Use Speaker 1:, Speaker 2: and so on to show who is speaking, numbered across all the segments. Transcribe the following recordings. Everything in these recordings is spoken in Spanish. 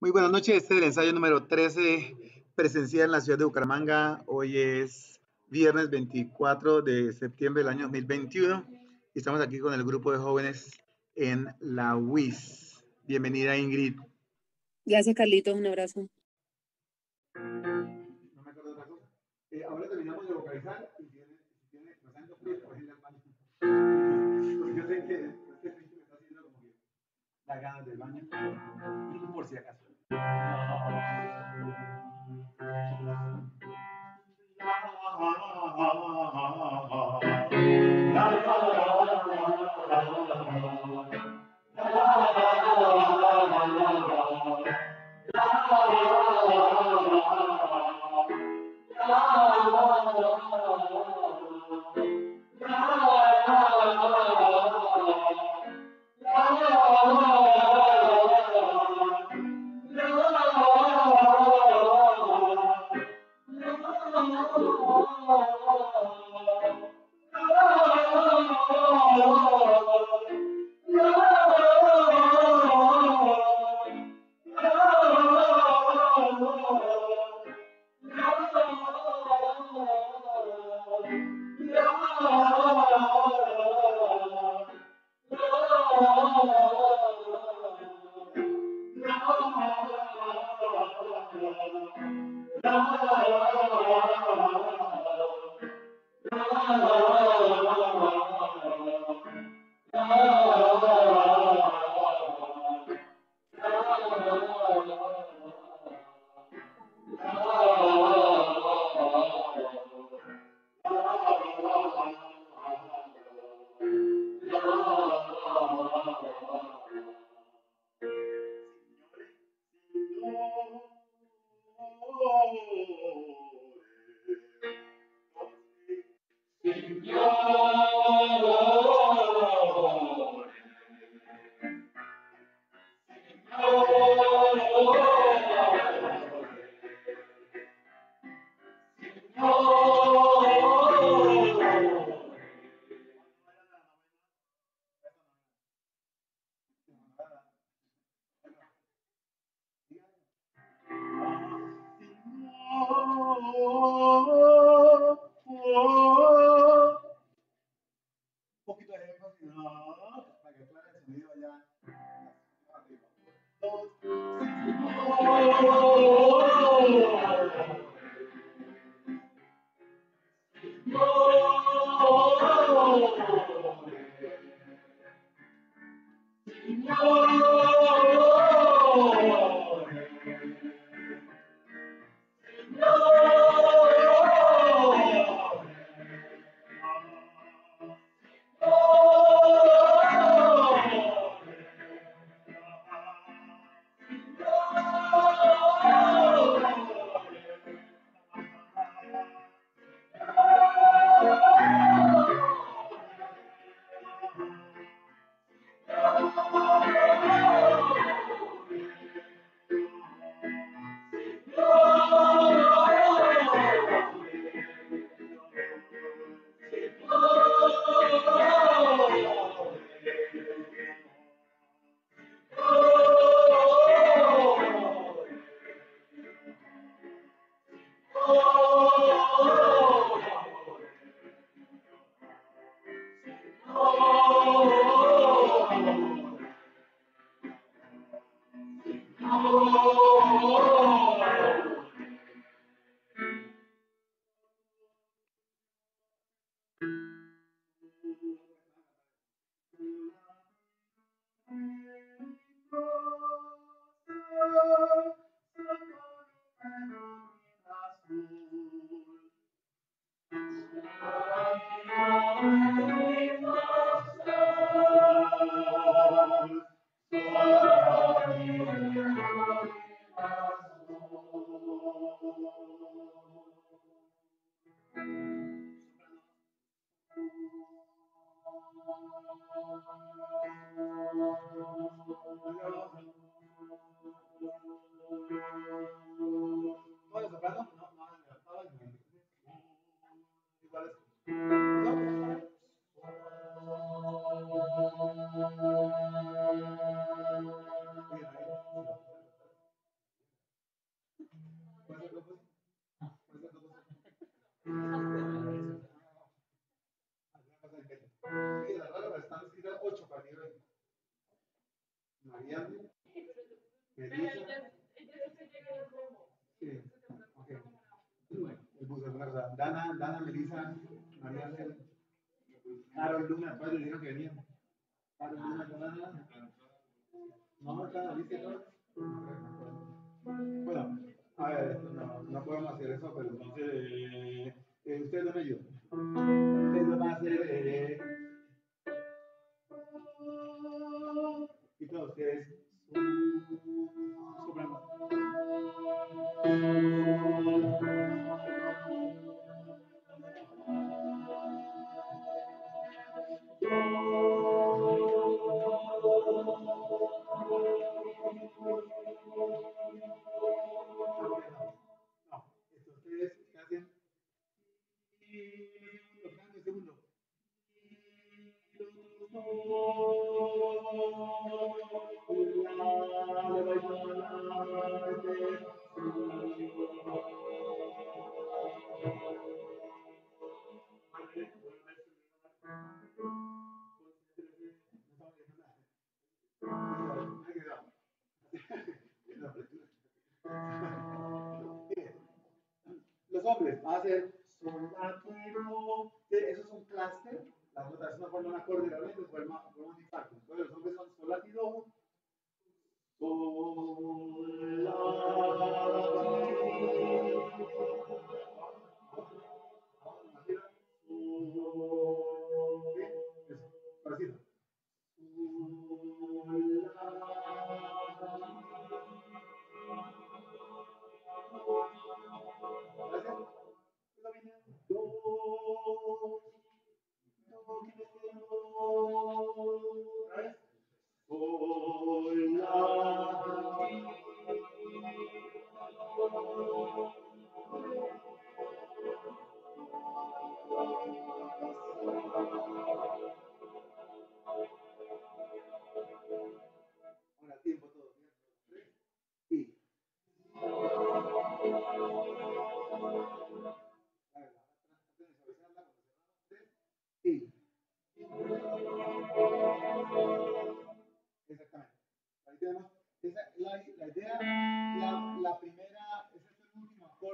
Speaker 1: Muy buenas noches, este es el ensayo número 13 presencial en la ciudad de Bucaramanga. Hoy es viernes 24 de septiembre del año 2021 y estamos aquí con el grupo de jóvenes en la UIS. Bienvenida Ingrid.
Speaker 2: Gracias Carlito, un abrazo.
Speaker 1: Da ganas del baño, por si acaso. Dana, Melissa, Hombres van a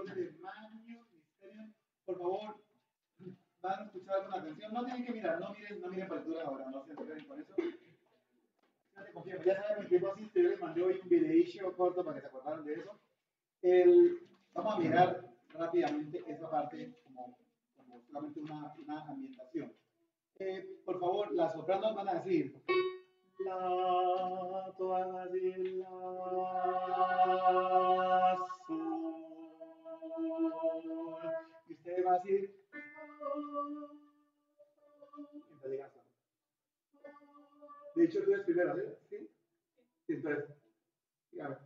Speaker 1: de Magnus Mysterium. Por favor, van a escuchar con atención. No tienen que mirar, no miren, no miren partitura ahora, no se enteren con eso. Ya saben que así yo les mandé hoy un videísimo corto para que se acordaran de eso. El, vamos a mirar rápidamente esa parte como, como solamente una, una ambientación. Eh, por favor, las sopranos van a decir la, todas la, sol. Y ustedes van a decir hasta- De hecho, tú eres primero, ¿sí? ¿Sí? Sí, entonces, dígame.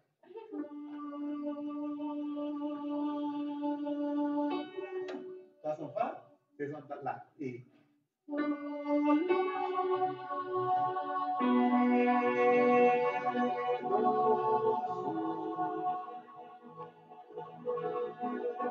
Speaker 1: La son fa, ustedes son la, y.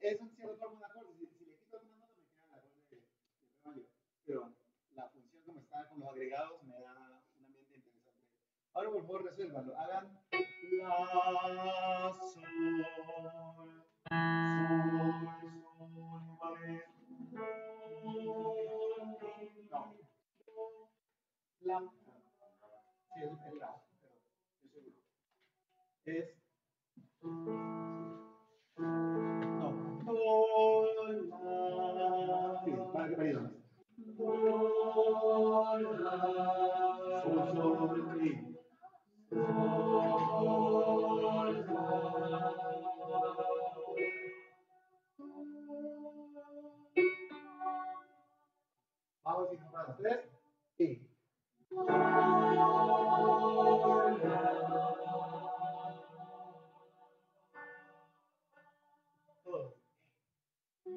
Speaker 1: es un cierto forma de acorde. Si, si le quito alguna nota, me queda el acorde de. Pero la función como está con los agregados me da un ambiente interesante. Ahora por favor resuélvanlo. Hagan la, sol, sol, sol, es no, la, sí, es el la, pero estoy seguro. Es sí, sí. Vamos y compramos tres y.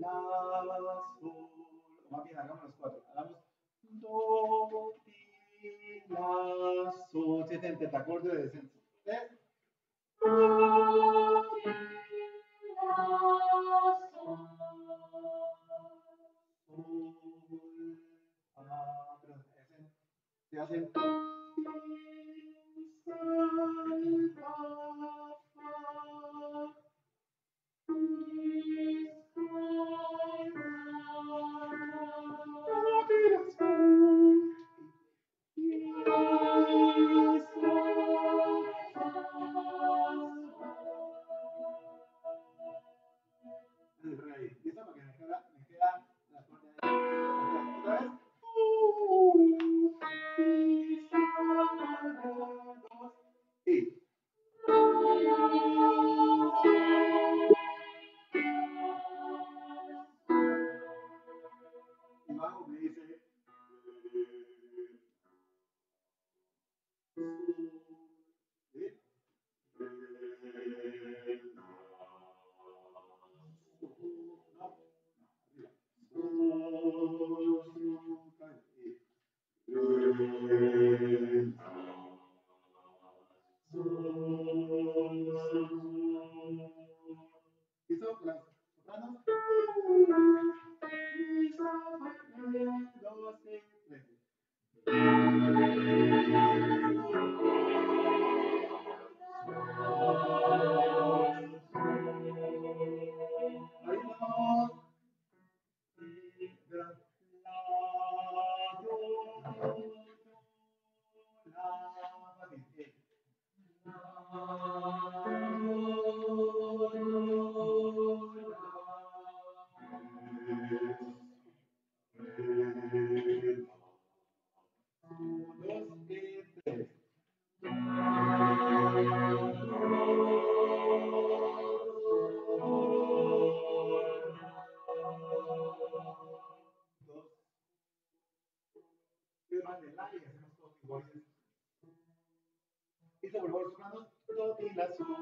Speaker 1: la, sol. Más bien, hagamos los cuatro. Hagamos do, ti, la, sol. Siete en de descenso. Do, ti, Rey. Y eso porque me queda, me queda la parte de... clásico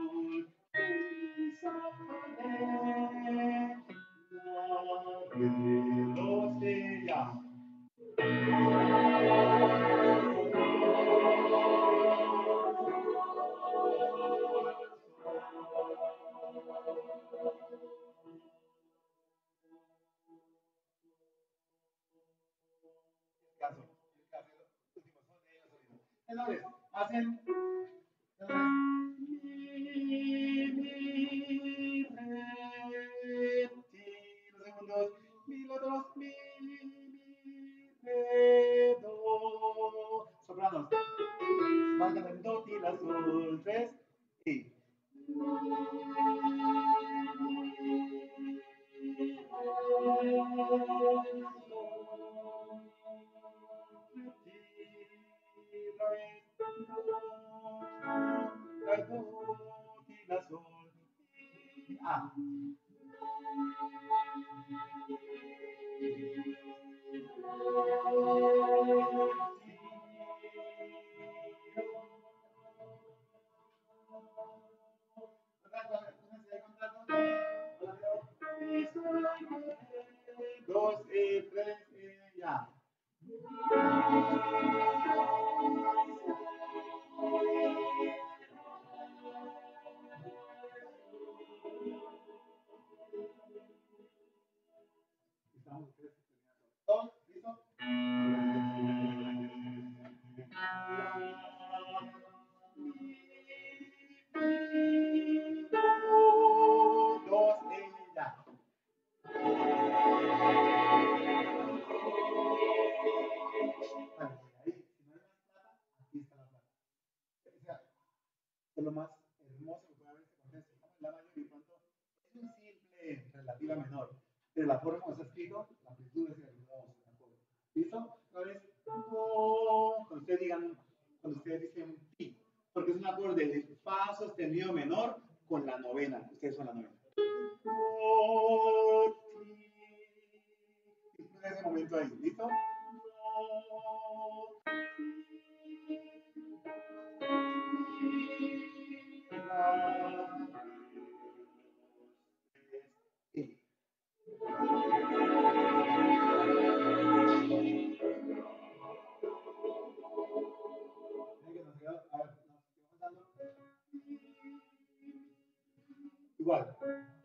Speaker 1: en ese momento ahí, ¿listo? Igual.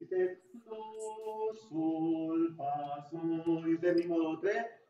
Speaker 1: Dice, do, sol, fa, sol. Dice el mismo 3.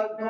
Speaker 1: was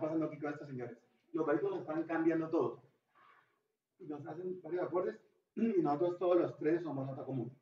Speaker 1: pasando aquí con estos señores. Los bancos están cambiando todo. Y nos hacen varios acordes y nosotros todos los tres somos nota común.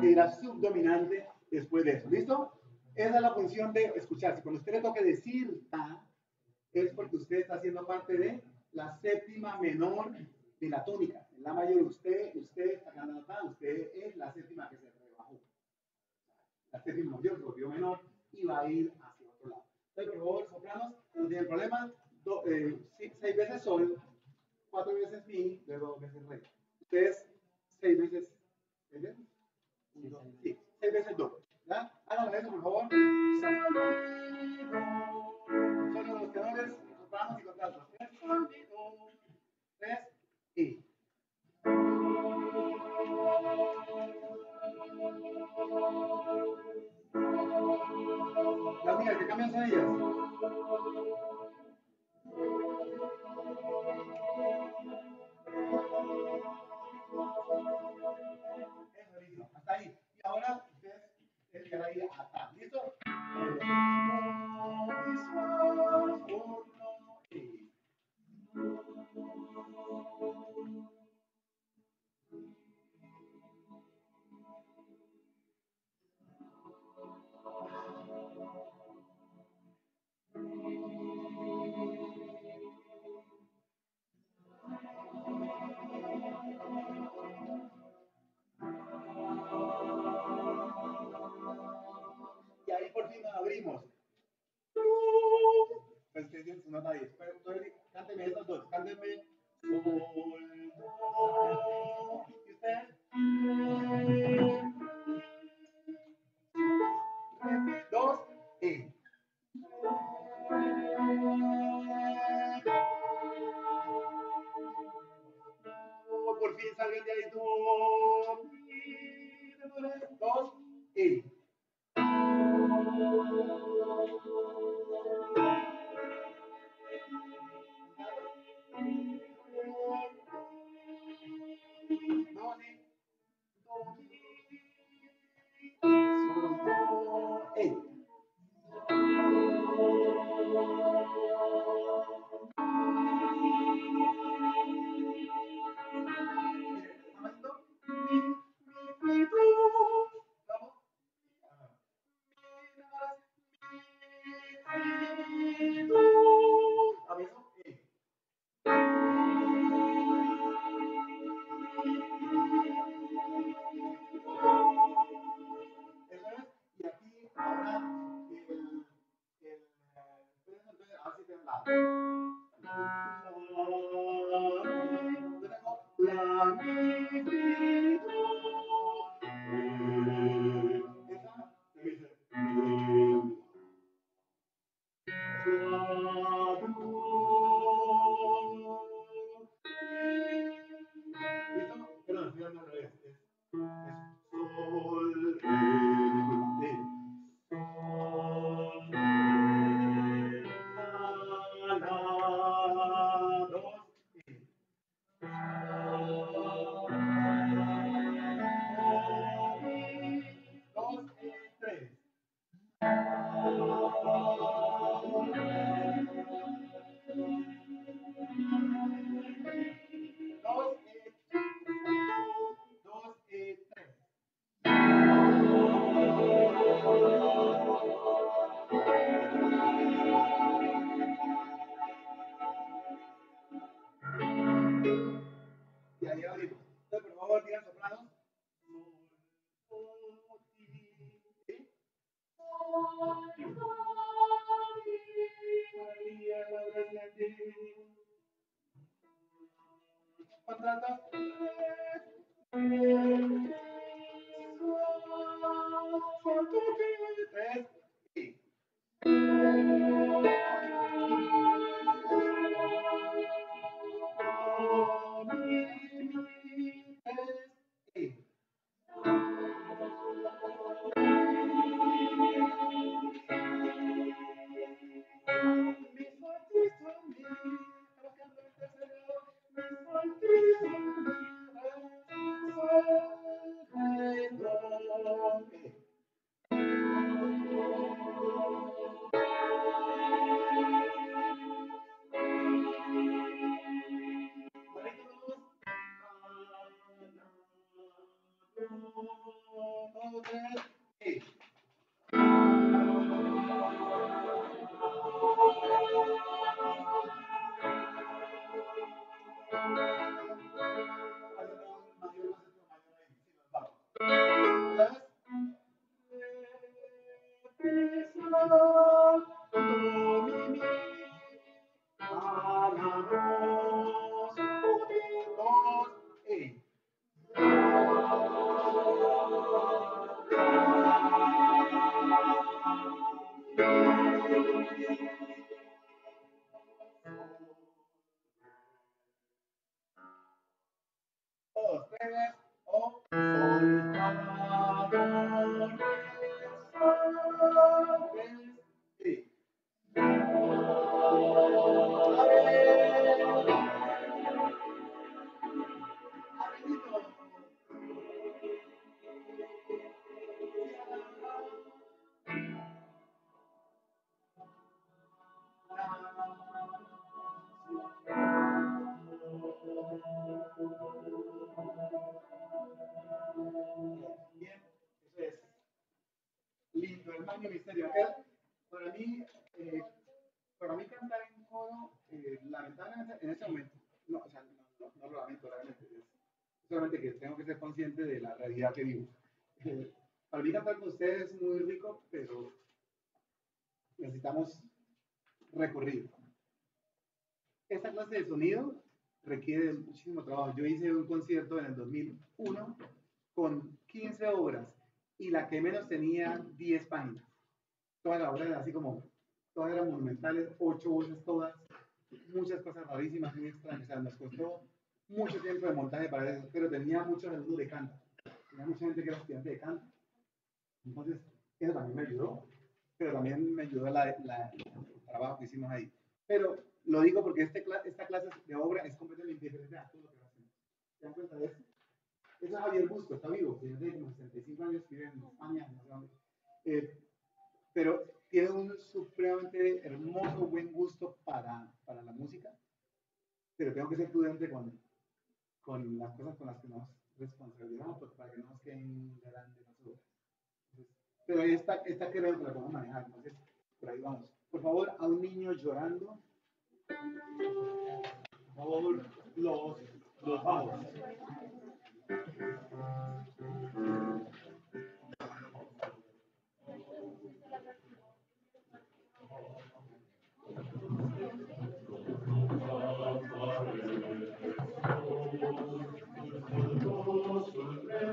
Speaker 1: Que ir a subdominante después de eso. ¿Listo? Esa es la función de escucharse. Cuando usted le toque decir ta, es porque usted está haciendo parte de la séptima menor de la tónica. En la mayor, usted, usted está ganando ta, usted es la séptima que se rebajó. La séptima mayor se volvió menor y va a ir hacia otro lado. Entonces, por favor, sopranos, no tienen problema. Do- eh, seis veces sol, cuatro veces mi, luego dos veces re. Pues ustedes tienen su nota ahí. Pero, entonces, cánteme esas dos. Cánteme. Lindo, realidad que vivo. Eh, para mí cantar con ustedes es muy rico, pero necesitamos recorrido. Esta clase de sonido requiere muchísimo trabajo. Yo hice un concierto en el 2001 con 15 obras y la que menos tenía 10 páginas. Todas las obras eran así como, todas eran monumentales, 8 voces todas, muchas cosas rarísimas, muy extrañas. O sea, nos costó mucho tiempo de montaje para eso, pero tenía muchos alumnos de canto. Tenía mucha gente que era estudiante de canto. Entonces, eso también me ayudó, pero también me ayudó la, la, el trabajo que hicimos ahí. Pero lo digo porque este, esta clase de obra es completamente diferente a todo lo que hacemos. ¿Se dan cuenta de eso? Eso es Javier Busco, está vivo, tiene como 65 años, vive en España, no sé dónde. Eh, pero tiene un supremamente hermoso, buen gusto para, para la música, pero tengo que ser prudente con, con las cosas con las que nos responsabilizamos, pues, para que no nos queden delante de nosotros. pero esta, esta creo que la podemos manejar, entonces por ahí vamos. Por favor, a un niño llorando, por favor, los, los bajos.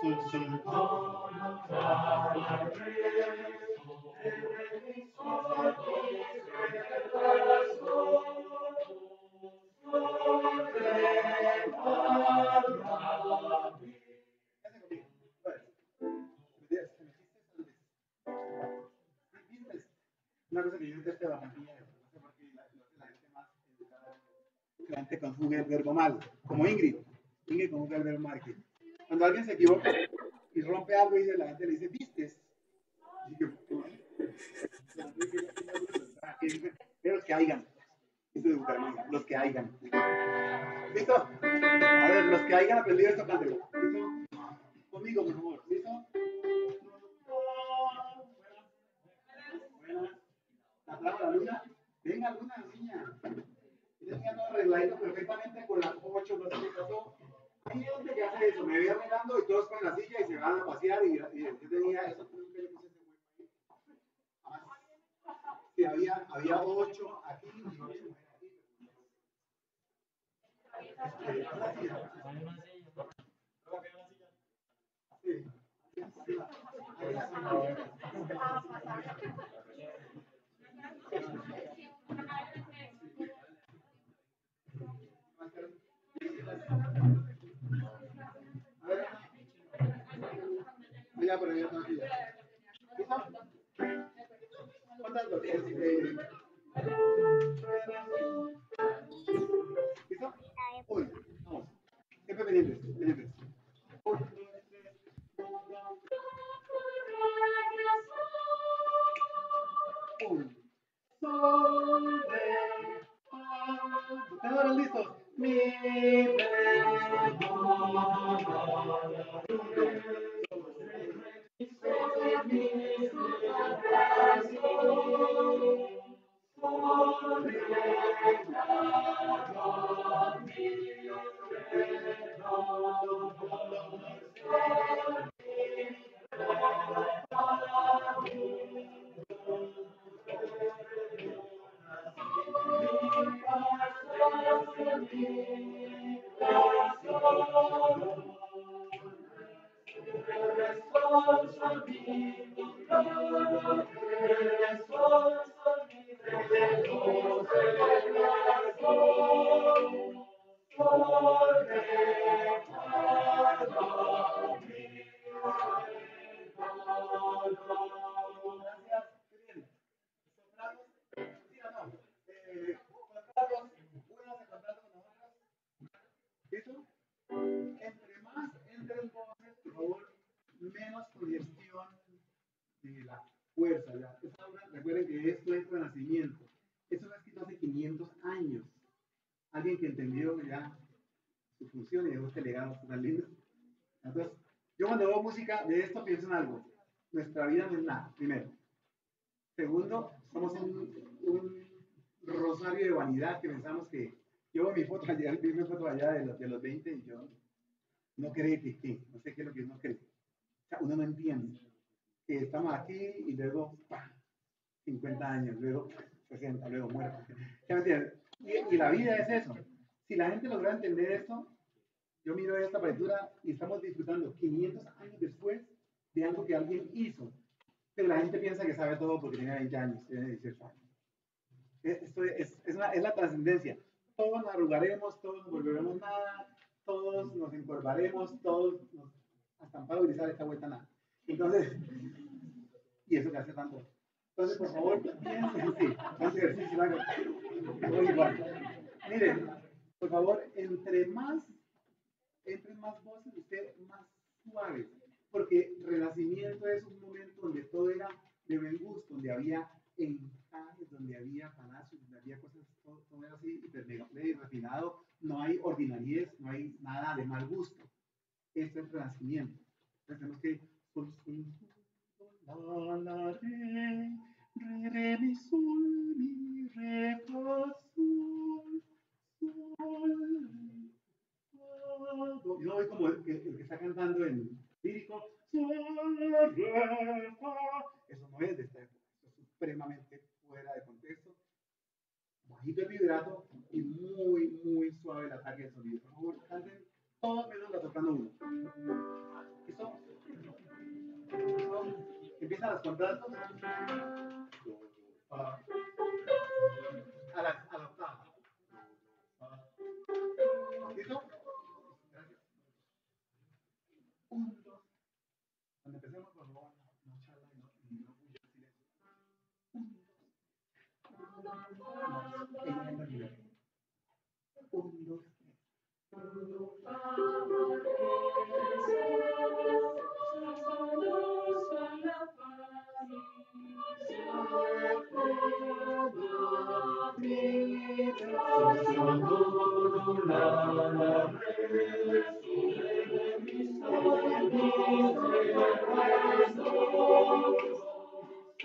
Speaker 1: Sol, sol, de esto pienso en algo. Nuestra vida no es nada, primero. Segundo, somos un, un rosario de vanidad que pensamos que yo mi foto allá, vi mi foto allá de los, de los 20 y yo no cree que qué, no sé qué es lo que uno cree. O sea, uno no entiende estamos aquí y luego ¡pah! 50 años, luego 60, luego muerte. ¿Ya me entiendes? Y, y, la vida es eso. Si la gente logra entender esto, yo miro esta partitura y estamos disfrutando 500 años después de algo que alguien hizo. Pero la gente piensa que sabe todo porque tiene 20 años, tiene 18 años. Esto es, es, una, es la trascendencia. Todos nos arrugaremos, todos nos volveremos nada, todos nos encorvaremos, todos nos... Hasta Amparo Grisal esta vuelta nada. Entonces, y eso que hace tanto. Entonces, por favor, piensen, sí, ejercicio. Miren, por favor, entre más, entre más voces, usted más suave, porque renacimiento es un momento donde todo era de buen gusto, donde había encajes, donde había palacios, donde había cosas, todo, era así, hiper mega refinado, no hay ordinariedad, no hay nada de mal gusto. Esto es renacimiento. Entonces tenemos que la, la, re, re, re, mi, sol, mi, re, fa, sol, sol, yo voy como el que, el está cantando en lírico, sol, re, fa. Eso no es de esta época, supremamente fuera de contexto. Bajito el vibrato y muy, muy suave el ataque de sonido. Por favor, canten todos menos la tocando uno. ¿Listo? ¿Listo? Empiezan las contratos. A la, a la octava. ¿Listo? Gracias. Un, en la vida. Un, dos.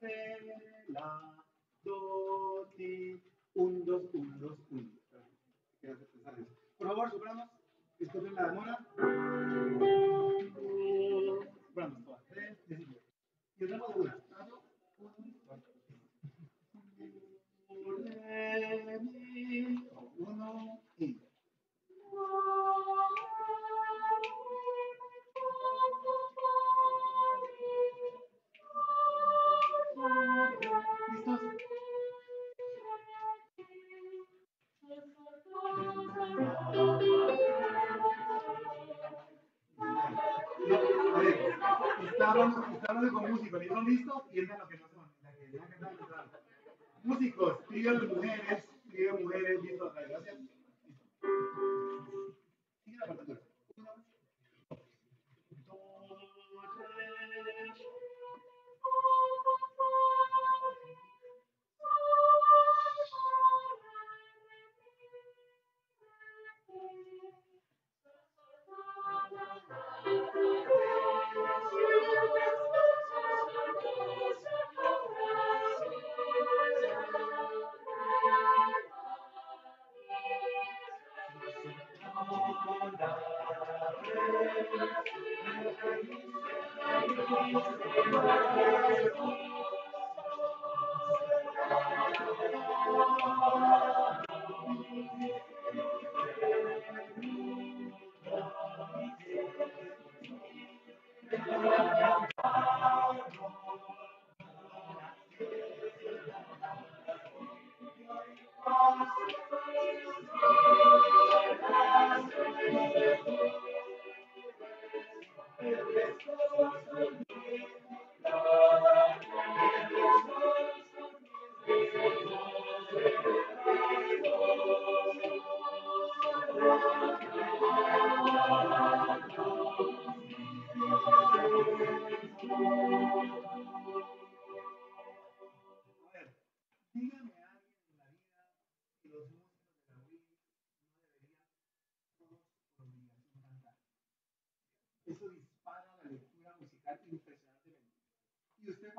Speaker 1: la, do, ti, un, dos, un, dos, un. Por favor, sopranos, disculpen la demora. Sopranos, todas, Y otra de una. Uno, No, a ver, está hablando, está y son listos, piensan lo que no son. La que la que no músicos, trío mujeres, trío mujeres, listo, gracias. Sigue la partitura.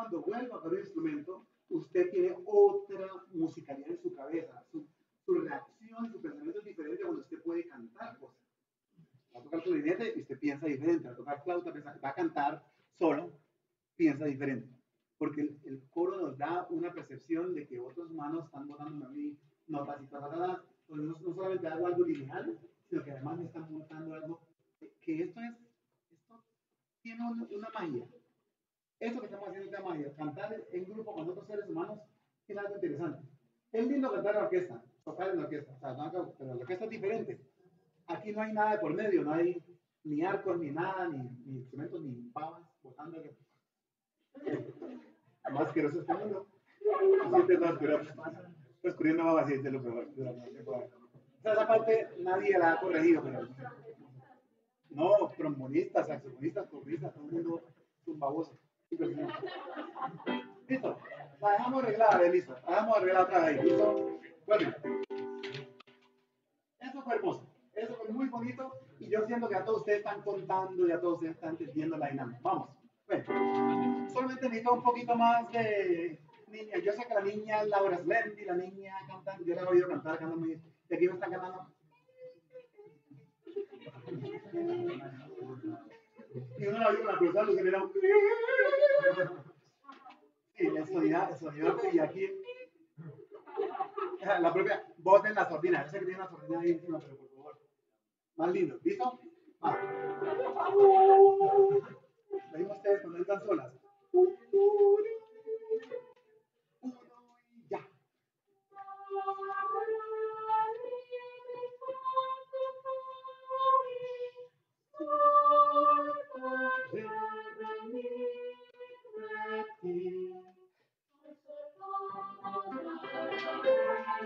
Speaker 1: Cuando vuelva a ver el instrumento, usted tiene otra musicalidad en su cabeza. Su, su reacción, su pensamiento es diferente cuando usted puede cantar cosas. Va a tocar clarinete y usted piensa diferente. Va a tocar flauta, va a cantar solo, piensa diferente. Porque el, el, coro nos da una percepción de que otros humanos están votando a mí notas y tal, tal, no, no solamente hago algo lineal, sino que además me están montando algo que esto es, esto tiene una, una magia eso que estamos haciendo es magia. Cantar en grupo con otros seres humanos es algo interesante. Es lindo cantar en la orquesta, tocar en la orquesta, o sea, pero la orquesta es diferente. Aquí no hay nada de por medio, no hay ni arcos, ni nada, ni, ni instrumentos, ni pavas botando. Más que eso este mundo. Siempre más pues corriendo va así, es lo peor. O sea, esa parte nadie la ha corregido, pero no, trombonistas, saxofonistas, corristas, todo el mundo es un baboso. Listo. La dejamos arreglada, listo. La dejamos arreglada otra vez. ¿Listo? Bueno. Eso fue hermoso. Eso fue muy bonito. Y yo siento que a todos ustedes están contando y a todos ustedes están entendiendo la dinámica. Vamos. Bueno. Solamente necesito un poquito más de niña. Yo sé que la niña Laura Slendy, la niña cantando. Yo la he oído cantar, canta muy bien. ¿De aquí me están cantando? y uno la oye con la cruzada, que genera un... Sí, la sonido, el sonido y aquí... La propia voz de la sordina. Yo sé que tiene una sordina ahí encima, pero por favor. Más lindo. ¿Listo? Va. Lo ustedes cuando están solas. Ya.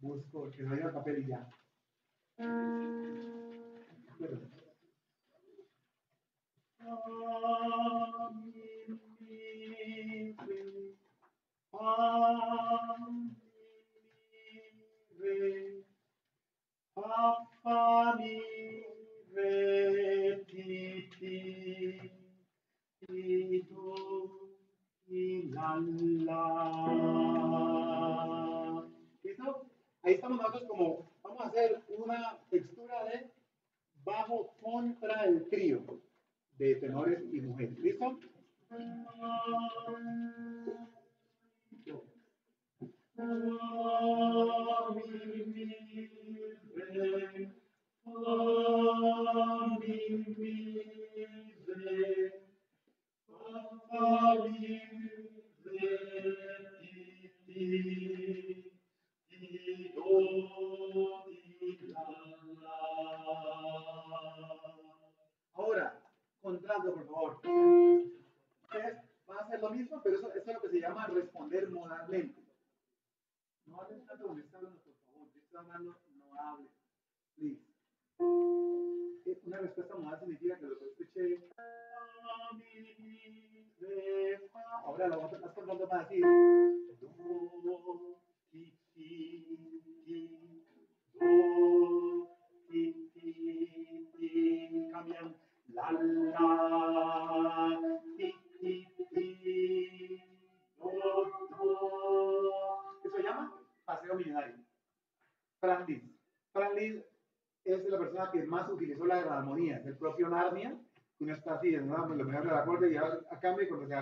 Speaker 1: Busco que no haya papel y ya.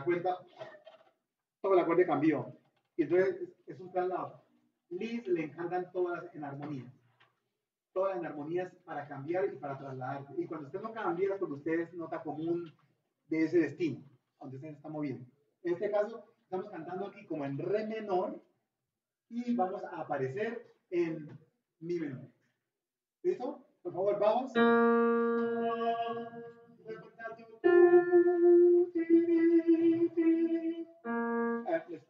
Speaker 1: cuenta, toda la cuerda cambió. Y entonces es un traslado. Liz le encantan todas en armonía. Todas en armonías para cambiar y para trasladar. Y cuando usted no cambia es porque usted es nota común de ese destino, donde usted se está moviendo. En este caso, estamos cantando aquí como en re menor y vamos a aparecer en mi menor. ¿Listo? Por favor, vamos. Atlas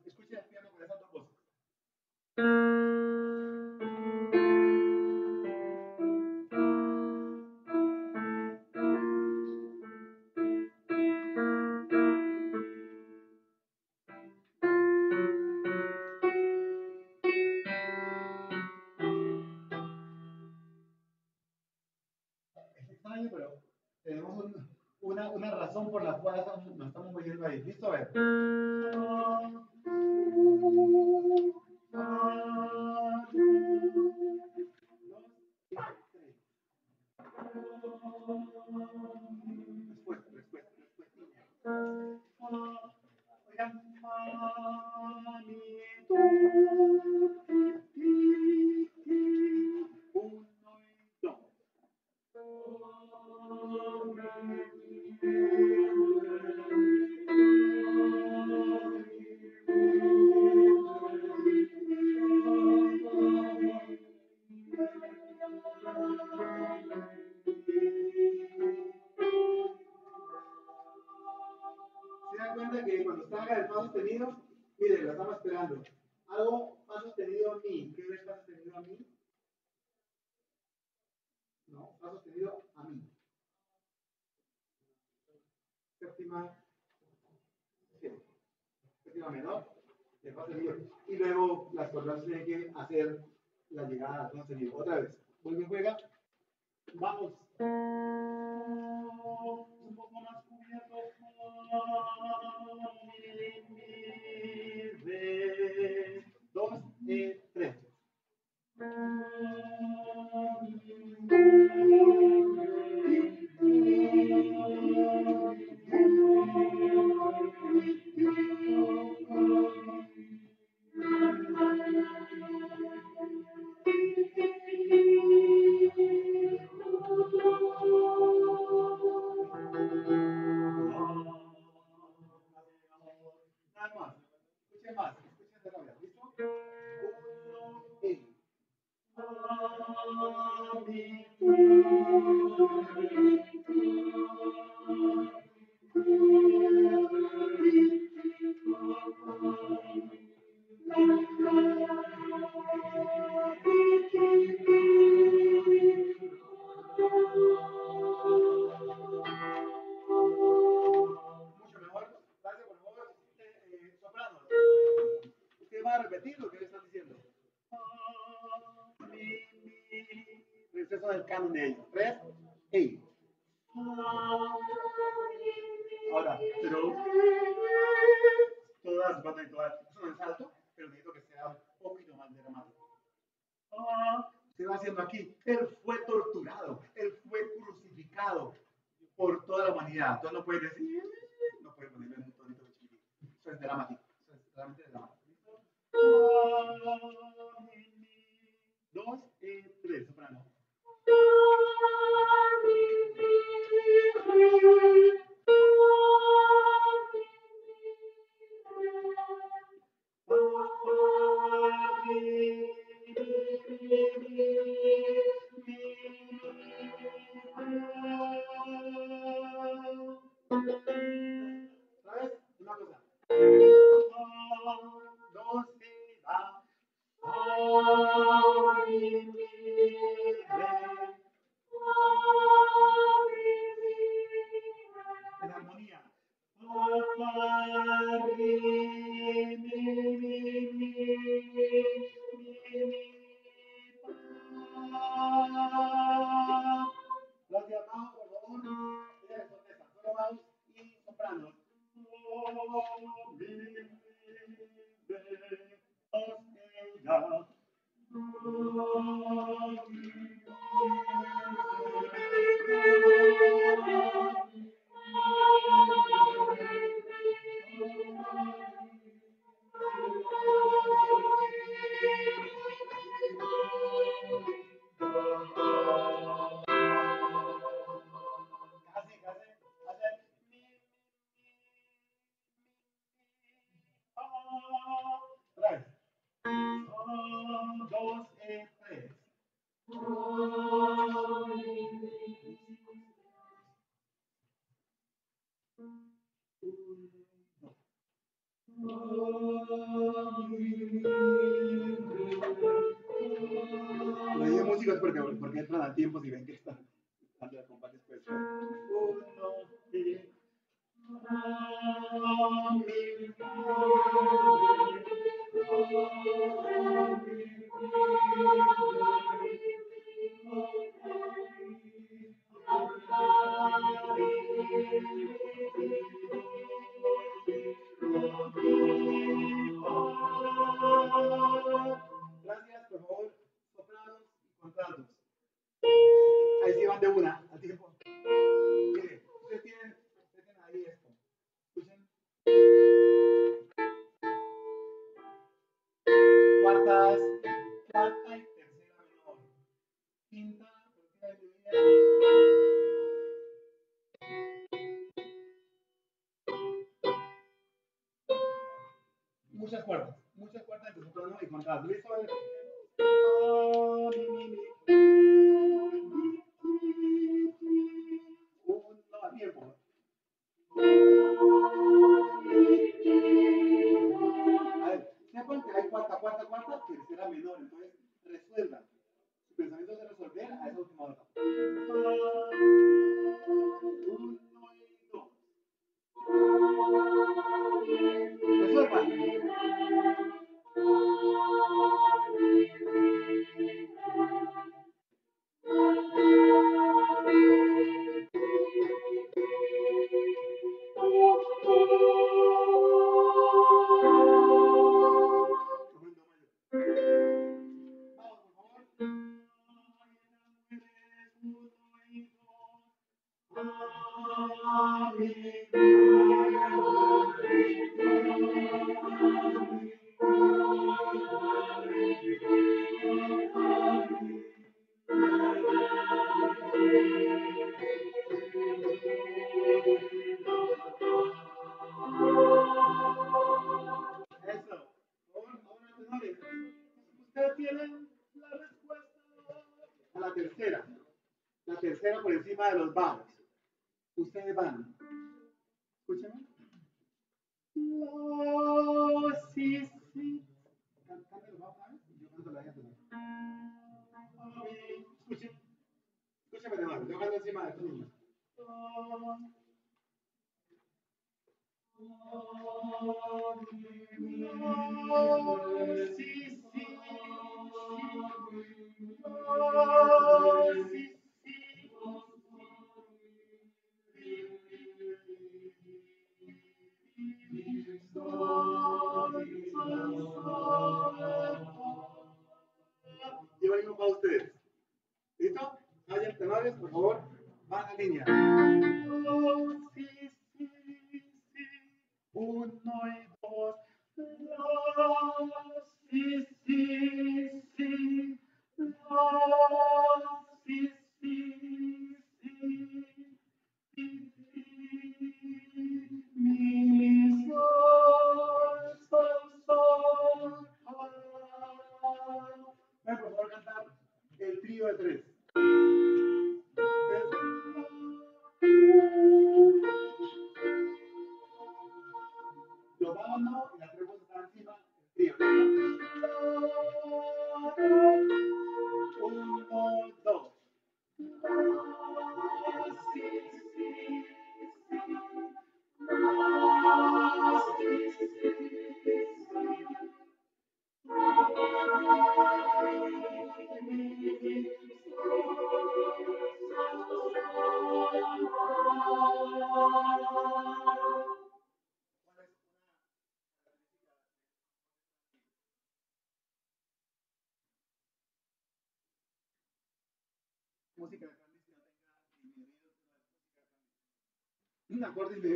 Speaker 1: Candice. Un acorde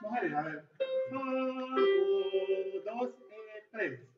Speaker 1: Mujeres, a ver. Do, dos, eh, tres.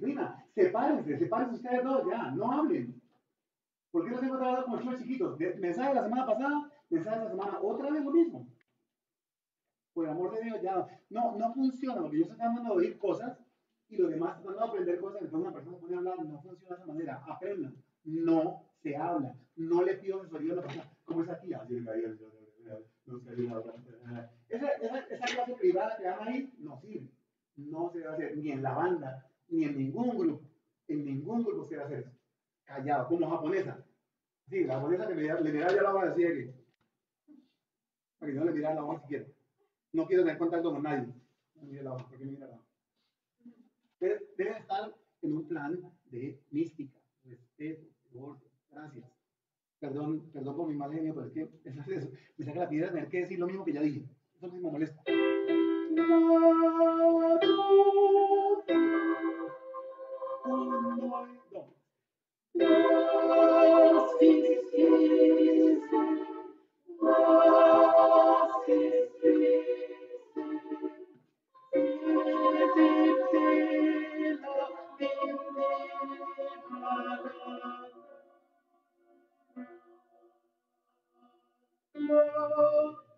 Speaker 1: Disciplina. Sepárense, sepárense ustedes dos, ya, no hablen. ¿Por qué no se encuentran hablando como chicos chiquitos? De- mensaje de la semana pasada, mensaje de la semana, otra vez lo mismo. Por amor de Dios, ya. No, no funciona, porque yo estoy tratando de oír cosas y los demás tratando de aprender cosas, entonces una persona a hablar, no funciona de esa manera. Aprendan, no se habla. No le pido asesoría a una persona, como esa tía. Esa, esa, esa clase privada que dan ahí no sirve. No se debe hacer, ni en la banda, ni en ningún grupo. En ningún grupo debe hacer eso. Callado, como japonesa. Sí, la japonesa que le miraba ya la voy a decir aquí. Para que no le mirara la voz siquiera. No quiero tener contacto con nadie. No mire la hoja, ¿por qué me mira la hoja? Debe, estar en un plan de mística, respeto, orden. Gracias. Perdón, perdón por mi mal genio, pero es que eso es. Me saca la piedra tener que decir lo mismo que ya dije. Eso sí me molesta. Uno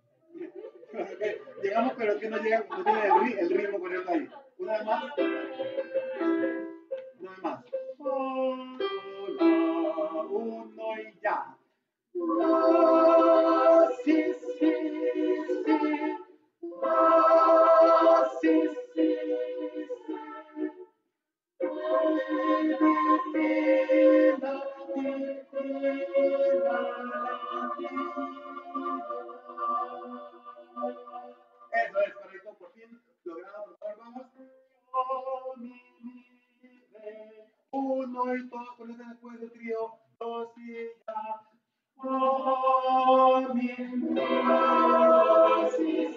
Speaker 1: Llegamos, pero que no llega, no tiene el, ri- el ritmo correcto ahí. Una vez más. Una vez más. Uno y ya. Si, si. Eso es correcto, por fin logrado, por favor, vamos. Mi, mi. Uno y todos con ese después del trío. Dos y ya. Mi, re, Eso es,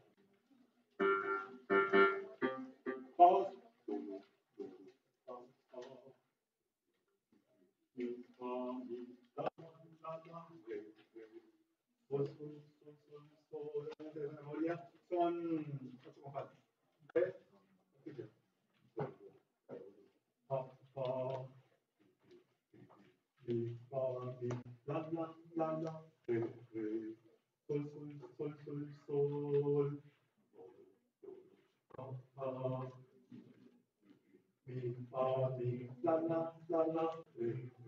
Speaker 1: la, la, la, la,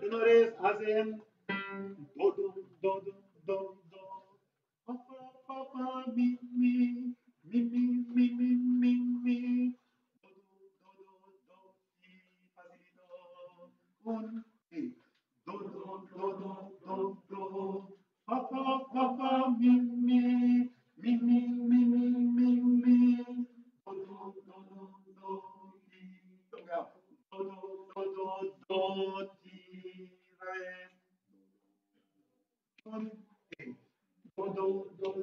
Speaker 1: Tenores hacen do, do, do, do, do, do. Pa, pa, pa, pa, mi, mi, mi, mi, mi, mi. Do, do, do, do, do. Do, do, do, do, do, do. Mi, mi, mi, mi, mi, mi. Do, do, do, do, do. Do, do, do,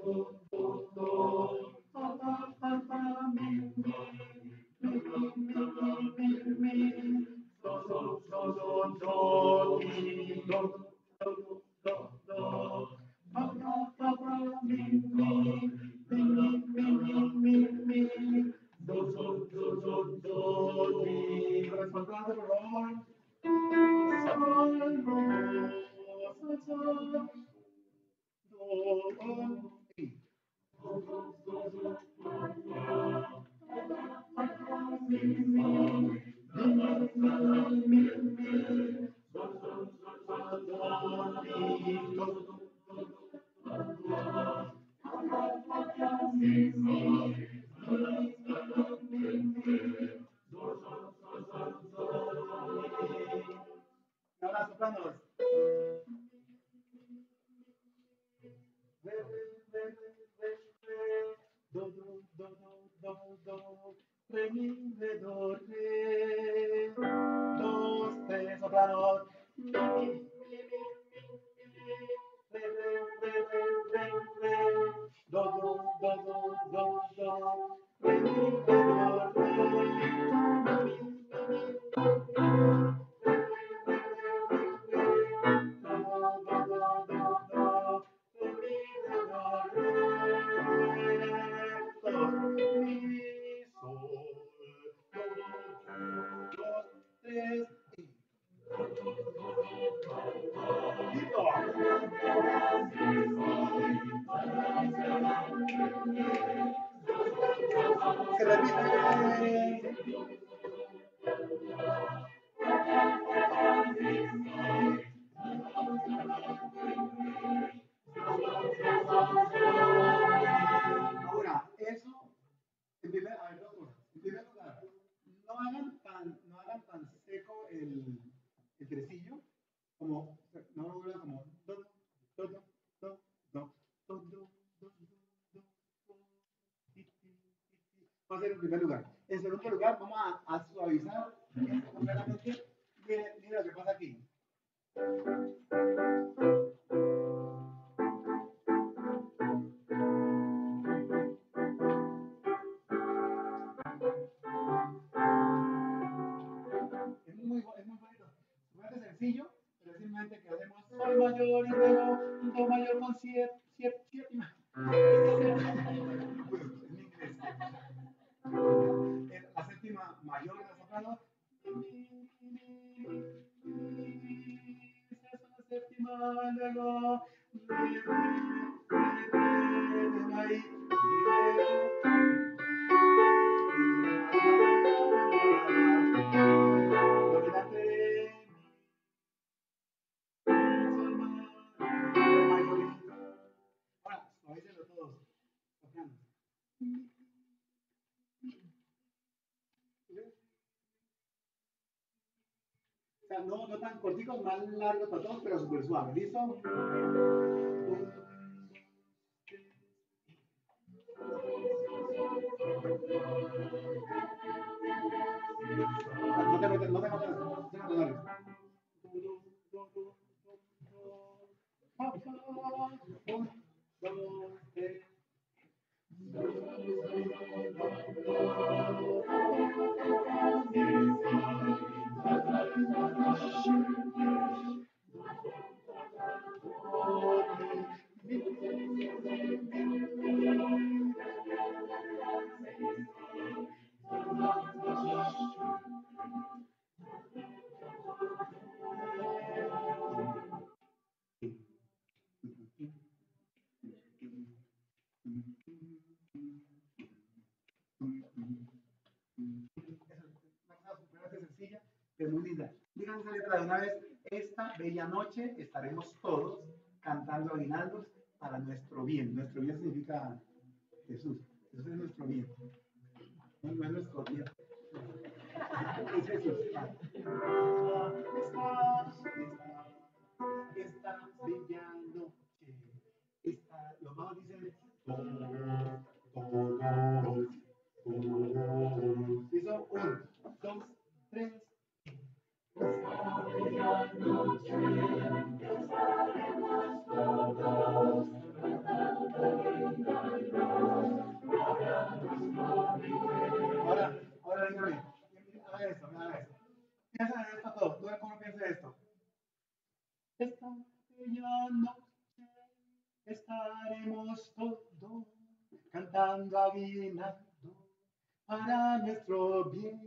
Speaker 1: do, do. Do, do, mi. Mi, mi, mi, mi, mi, Sanctus Sanctus Sanctus ser primer lugar. En segundo lugar, vamos a, a suavizar cortico, más largo para todos, pero súper suave. ¿Listo? medianoche estaremos todos cantando aguinaldos para nuestro bien. Nuestro bien significa Jesús. encaminando para nuestro bien.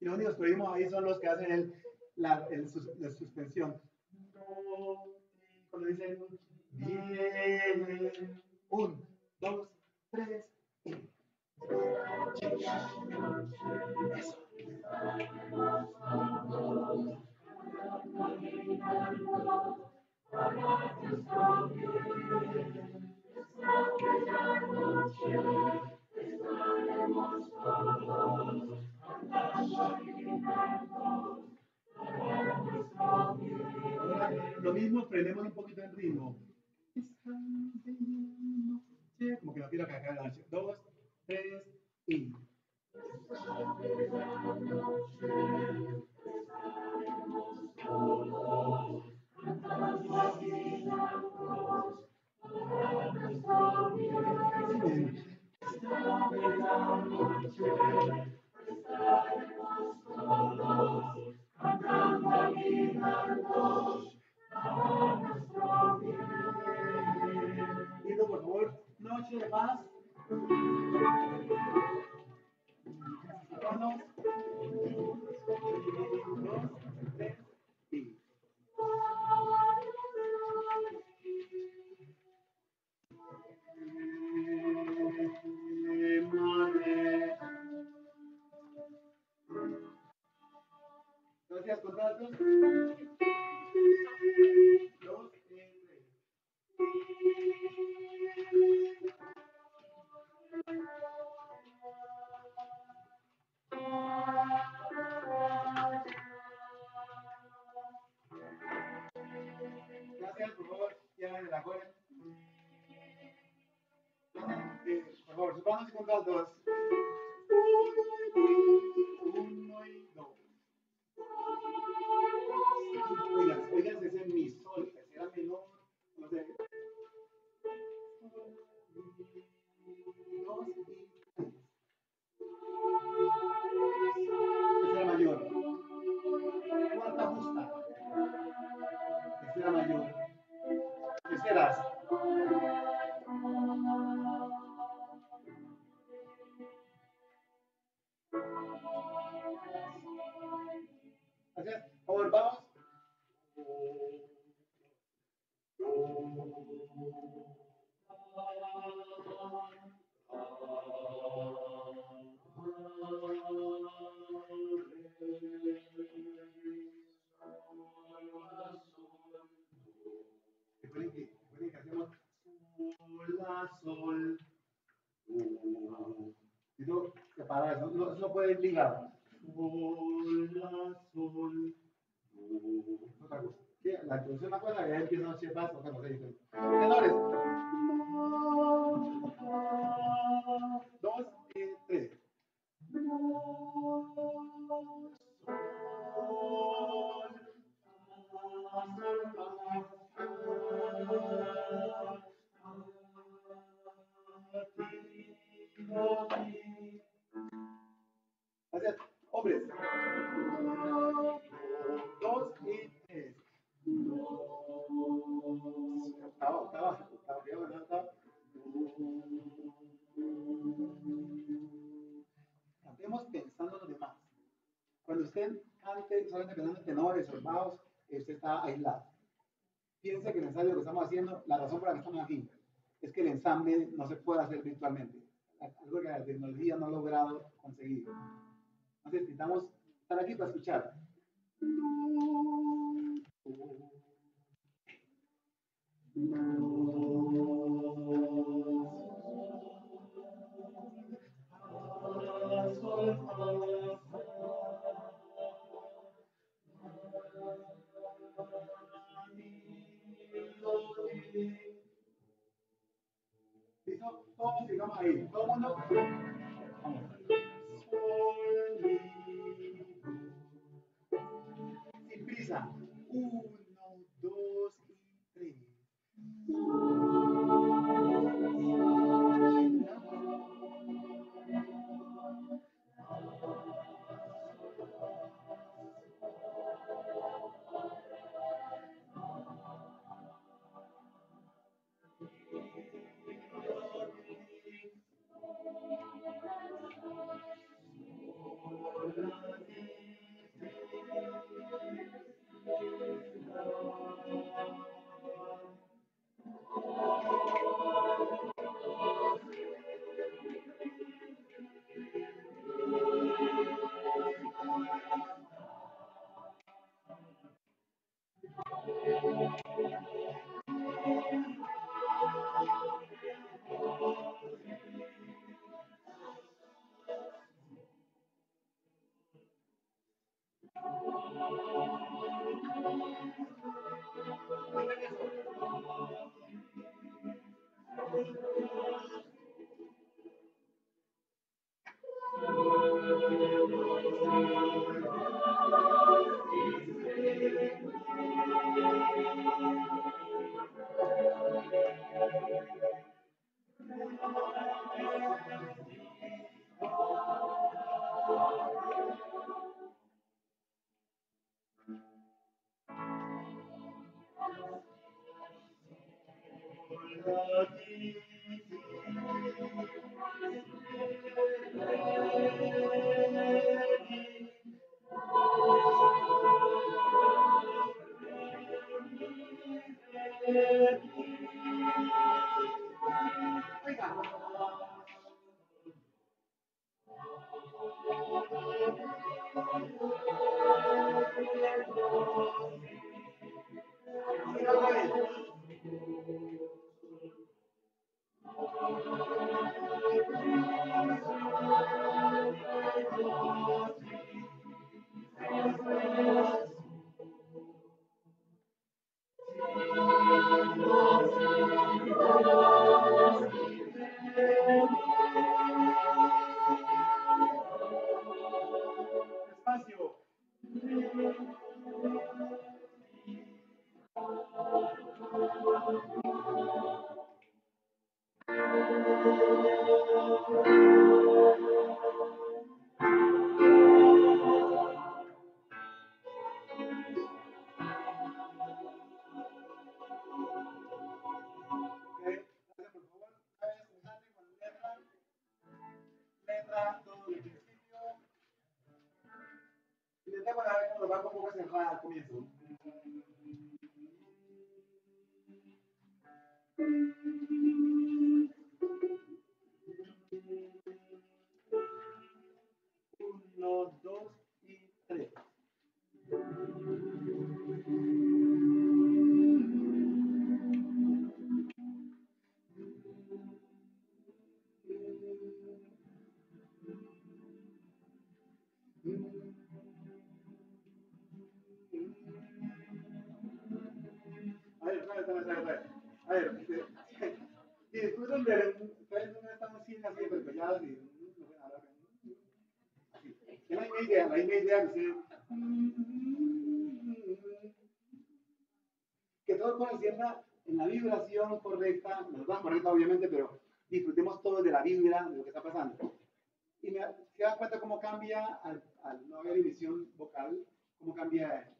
Speaker 1: Y los únicos que oímos ahí son los que hacen el, la, el, la suspensión. Cuando dicen, bien, un, fundador. puede ir ligado. Sol, la, sol, do. Otra cosa. La introducción más fuerte, ya empiezan siete pasos, no haciendo, la razón por la que estamos aquí, es que el ensamble no se puede hacer virtualmente. Algo que la tecnología no ha logrado conseguir. Entonces necesitamos estar aquí para escuchar. Cambia al, al no haber emisión vocal, cómo cambia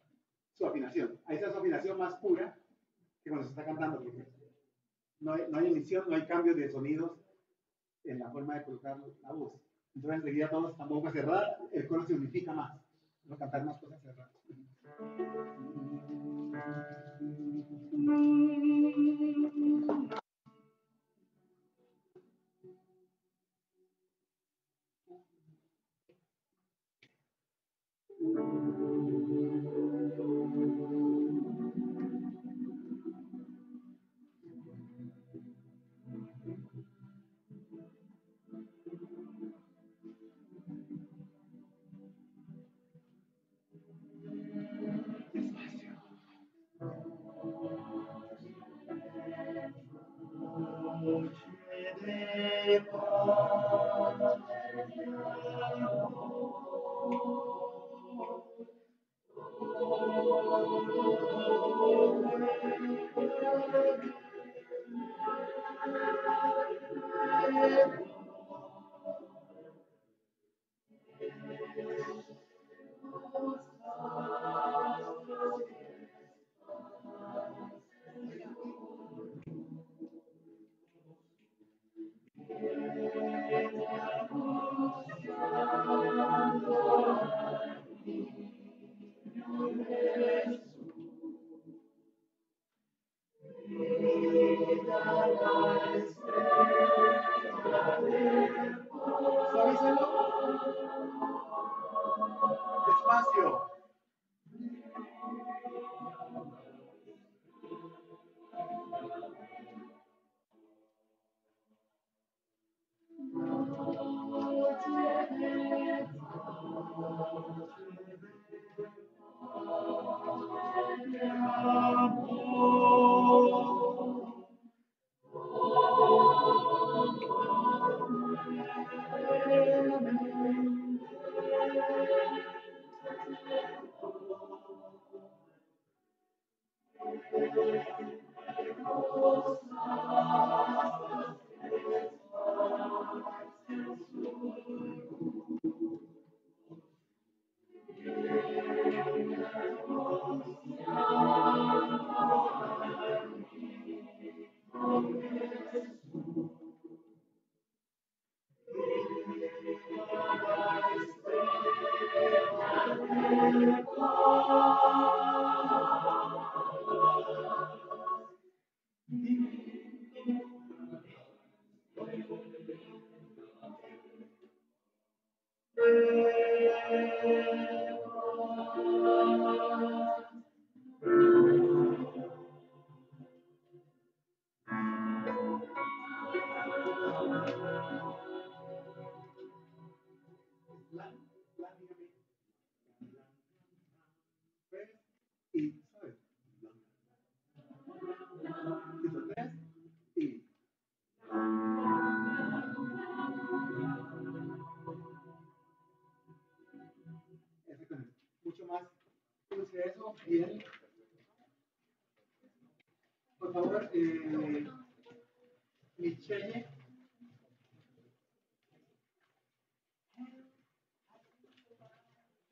Speaker 1: su afinación. Ahí está su afinación más pura que cuando se está cantando, porque no hay, no hay emisión, no hay cambios de sonidos en la forma de colocar la voz. Entonces enseguida todos están boca cerrada, el coro se unifica más, no cantar más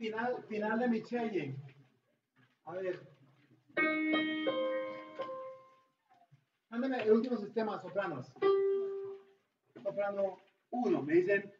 Speaker 1: Final, final de Michelle. A ver. Mándame el último sistema, sopranos. Soprano 1. Me dicen.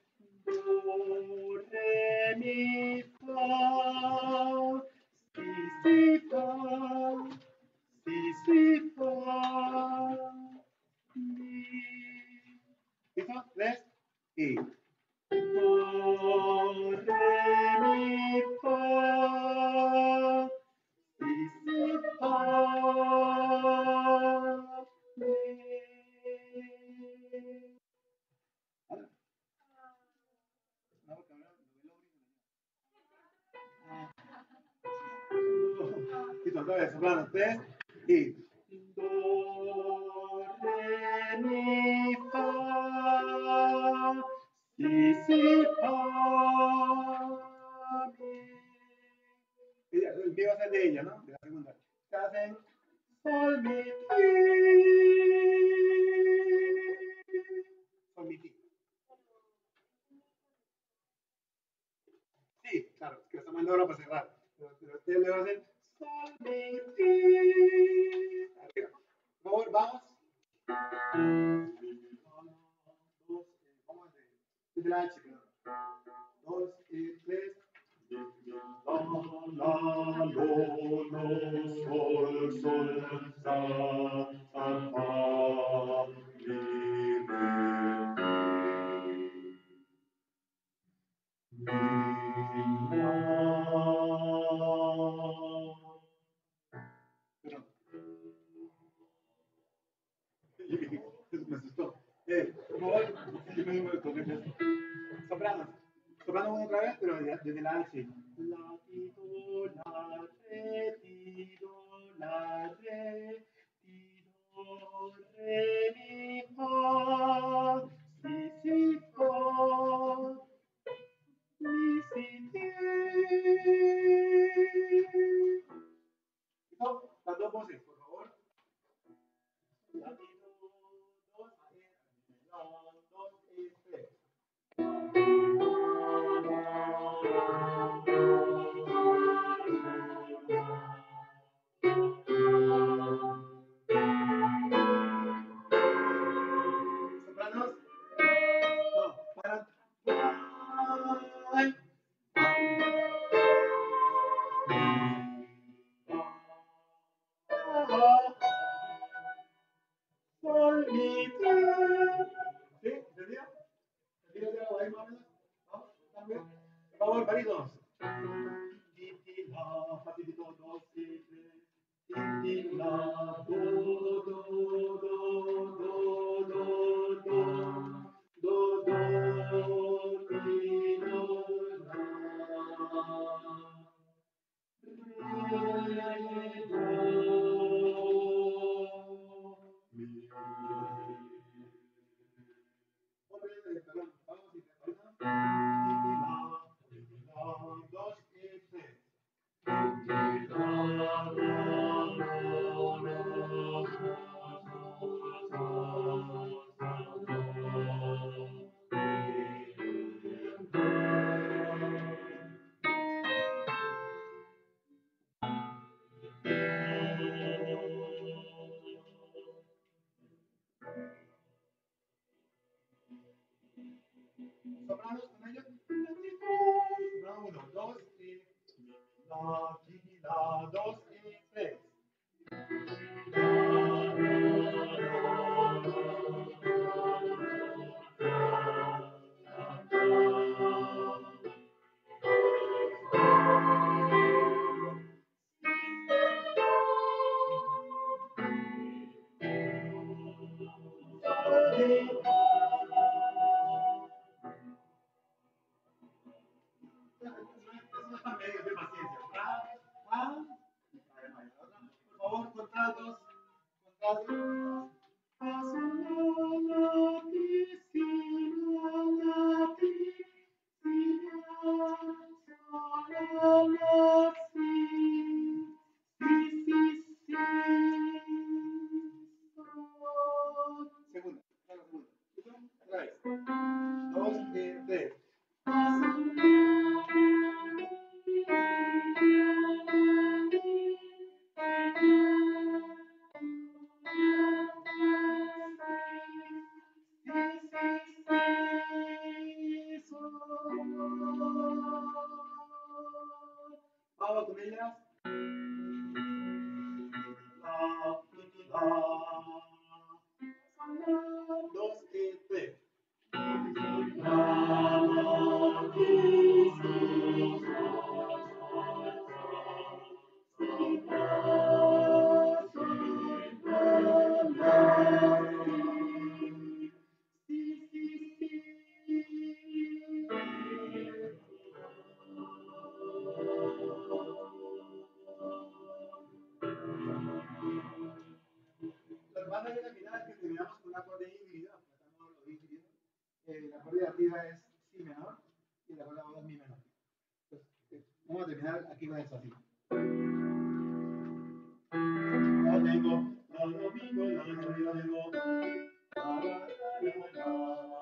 Speaker 1: sobrados. Tengo, no domingo, no domingo, no tengo. Arriba sí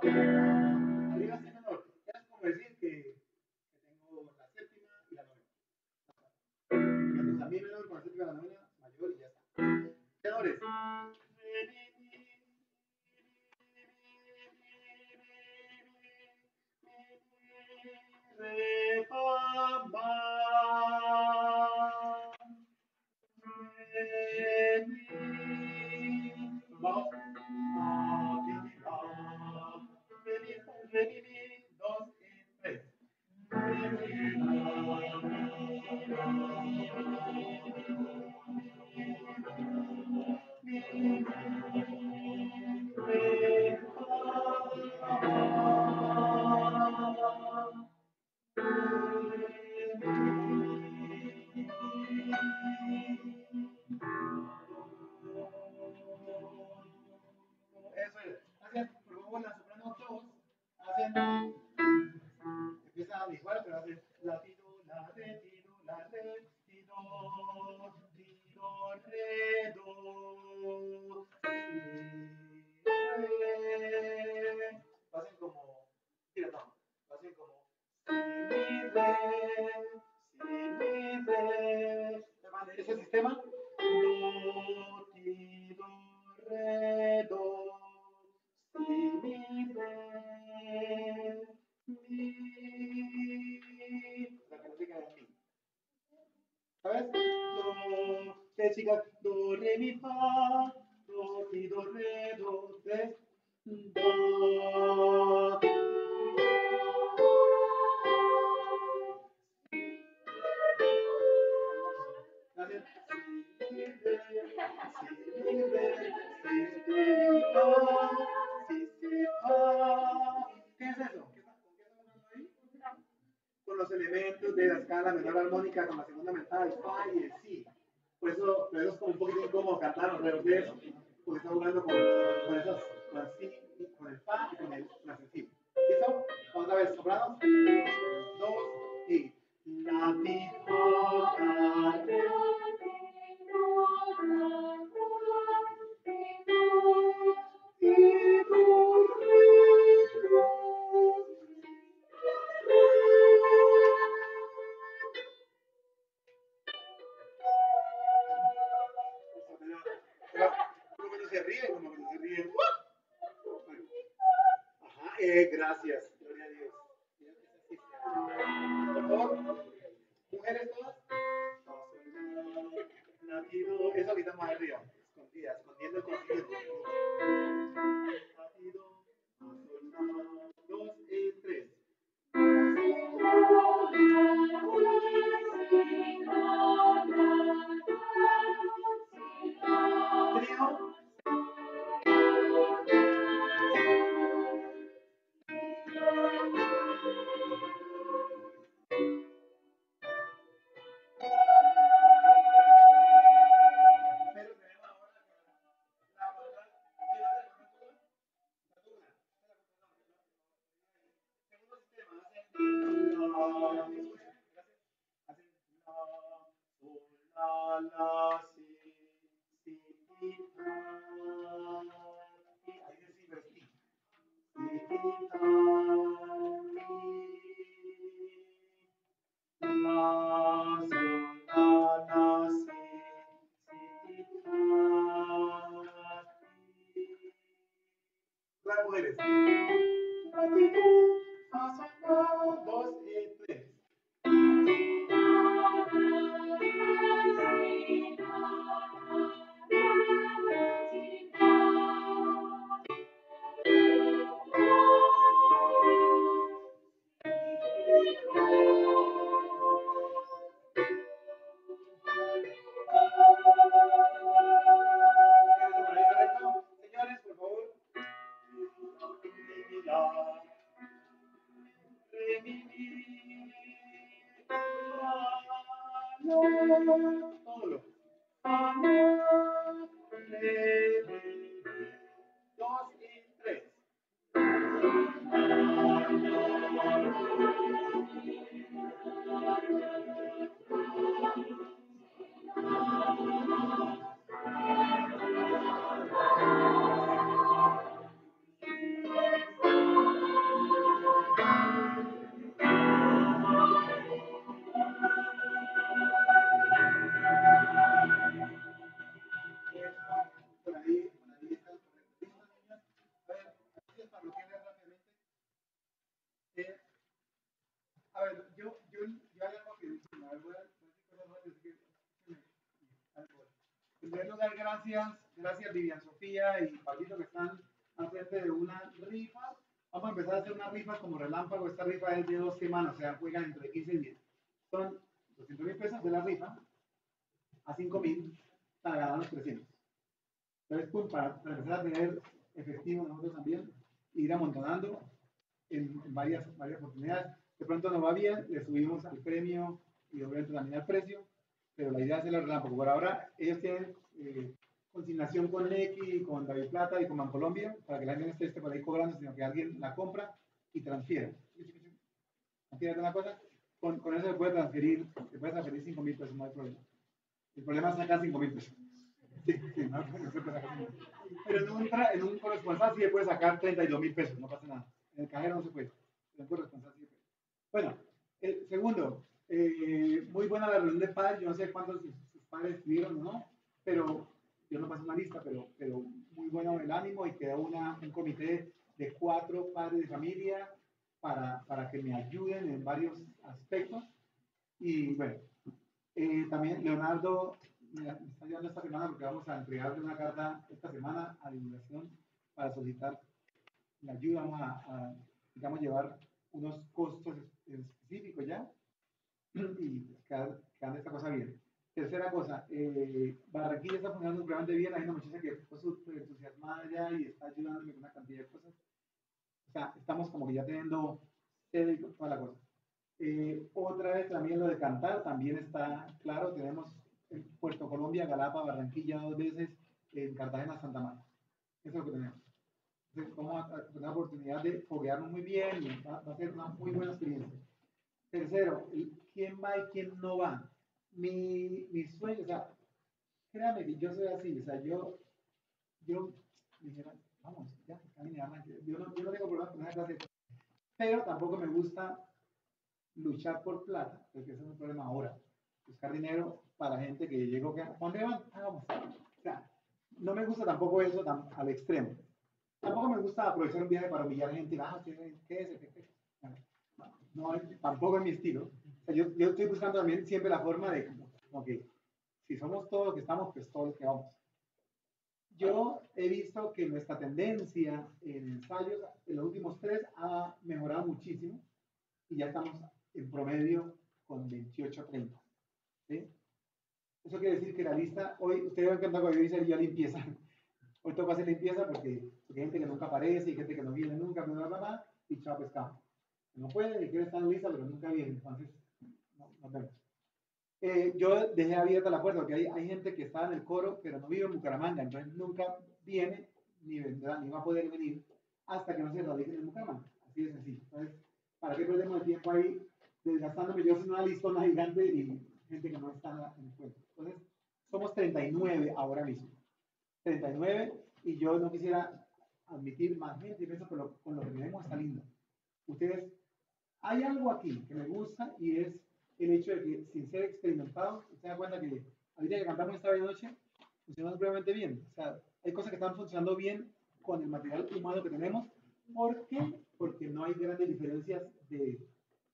Speaker 1: gracias, gracias Vivian Sofía y Pablito que están al frente de una rifa. Vamos a empezar a hacer una rifa como relámpago. Esta rifa es de dos semanas, o sea, juegan entre 15 y 10. Son 200 mil pesos de la rifa a 5 mil para ganar los 300. Entonces, pum, para, para empezar a tener efectivo nosotros también, ir amontonando en, en varias, varias oportunidades. De pronto nos va bien, le subimos al premio y obviamente también al precio, pero la idea es hacerlo relámpago. Por ahora, ellos tienen eh, consignación con Neki, con David Plata y con Bancolombia, para que la gente no esté por ahí cobrando, sino que alguien la compra y transfiera. ¿Entiendes una cosa? Con, con eso se puede transferir, se puede transferir 5 mil pesos, no hay problema. El problema es sacar 5 mil pesos. Sí, sí, no, no se puede sacar 5 mil. Pero en un, en un corresponsal sí se puede sacar 32 mil pesos, no pasa nada. En el cajero no se puede. En un corresponsal sí se puede. Bueno, el segundo, eh, muy buena la reunión de padres, yo no sé cuántos sus padres estuvieron no, pero yo no pasé una lista, pero, pero muy bueno el ánimo y quedó una, un comité de cuatro padres de familia para, para que me ayuden en varios aspectos. Y bueno, eh, también Leonardo me está ayudando esta semana porque vamos a entregarle una carta esta semana a divulgación para solicitar la ayuda, vamos a, a, digamos, llevar unos costos es- específicos ya y pues, quedar, quedar esta cosa bien. Tercera cosa, eh, Barranquilla está funcionando supremamente bien, hay una muchacha que está súper entusiasmada ya y está ayudándome con una cantidad de cosas. O sea, estamos como que ya teniendo sede toda la cosa. Eh, otra vez también lo de cantar, también está claro, tenemos en Puerto Colombia, Galapa, Barranquilla dos veces, en Cartagena, Santa Marta. Eso es lo que tenemos. Entonces, vamos a tener la oportunidad de foguearnos muy bien y va, va a ser una muy buena experiencia. Tercero, quién va y quién no va. Mi, mi sueño, o sea, créame yo soy así, o sea, yo, yo vamos, ya, camine, arranque. Yo no, yo no tengo problema con esa clase, pero tampoco me gusta luchar por plata, porque ese es un problema ahora. Buscar dinero para gente que llegó, que, ¿a ¿dónde van? Ah, vamos. O sea, no me gusta tampoco eso tan, al extremo. Tampoco me gusta aprovechar un viaje para humillar gente. Ah, ¿qué, qué es? ¿Qué, qué? No, tampoco es mi estilo. Yo, yo estoy buscando también siempre la forma de, que, si somos todos los que estamos, pues todos los que vamos. Yo he visto que nuestra tendencia en ensayos, en los últimos tres, ha mejorado muchísimo y ya estamos en promedio con 28 a 30. ¿sí? Eso quiere decir que la lista, hoy, ustedes ven que cuando yo hice ya limpieza. Hoy toca hacer limpieza porque, hay gente que nunca aparece y gente que no viene nunca, bla, bla, bla, y chao pescado. No puede, y quiere estar en lista, pero nunca viene, entonces Eh, yo dejé abierta la puerta porque hay, hay gente que está en el coro, pero no vive en Bucaramanga, entonces nunca viene, ni vendrá, ni va a poder venir hasta que no se radicen en Bucaramanga. Así de sencillo. Entonces, ¿para qué perdemos el tiempo ahí desgastándome yo sin una listona gigante y gente que no está en en el cuento? Entonces, somos 39 ahora mismo. 39 y yo no quisiera admitir más gente pienso que con lo que tenemos está lindo. Ustedes, hay algo aquí que me gusta y es el hecho de que sin ser experimentados, se da cuenta que ahorita que cantamos esta noche, funciona supremamente bien. O sea, hay cosas que están funcionando bien con el material humano que tenemos. ¿Por qué? Porque no hay grandes diferencias de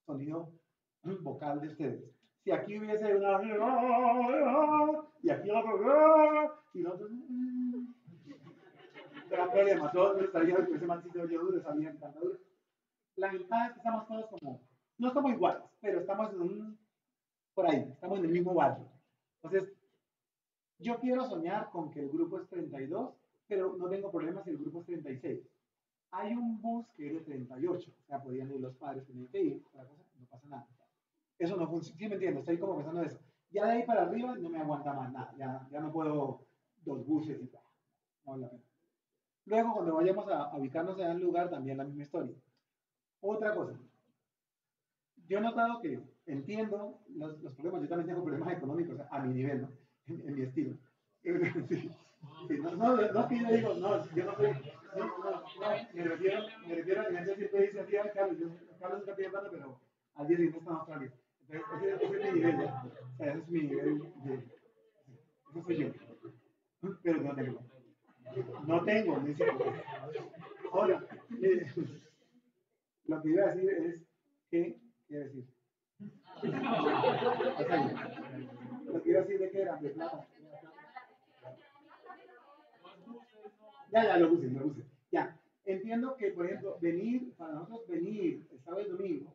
Speaker 1: sonido vocal de ustedes. Si aquí hubiese una y aquí otro y otro gran problema, todos estarían ese mancito yo duro, estarían cantando duro. La ventaja es que estamos todos como, no estamos iguales, pero estamos en un, por ahí, estamos en el mismo barrio. Entonces, yo quiero soñar con que el grupo es 32, pero no tengo problema si el grupo es 36. Hay un bus que es de 38, o sea, podían ir los padres, tenían que ir, otra cosa, no pasa nada. Eso no funciona, ¿sí me entiendes? Estoy como pensando en eso. Ya de ahí para arriba no me aguanta más nada, ya, ya no puedo dos buses y tal, no la pena. Luego, cuando vayamos a, ubicarnos en el lugar, también la misma historia. Otra cosa, yo he notado que entiendo los, los problemas, yo también tengo problemas económicos a mi nivel, ¿no? En, en mi estilo. Sí, sí, no, no, no es que yo digo, no, yo no soy, no, no, me refiero, me refiero, a que siempre dice así, "Ay, Carlos, yo, Carlos nunca tiene plata, pero al día siguiente está en Australia. Entonces, ese, ese es mi nivel, ¿ya? O sea, ese es mi nivel de, ese soy yo. Pero no tengo. No tengo, ni siquiera. Ahora, eh, lo que iba a decir es que, ¿qué a decir? Lo a decir de que era de plata. Ya, ya, lo puse, lo puse. Ya. Entiendo que, por ejemplo, venir, para nosotros venir el sábado y el domingo,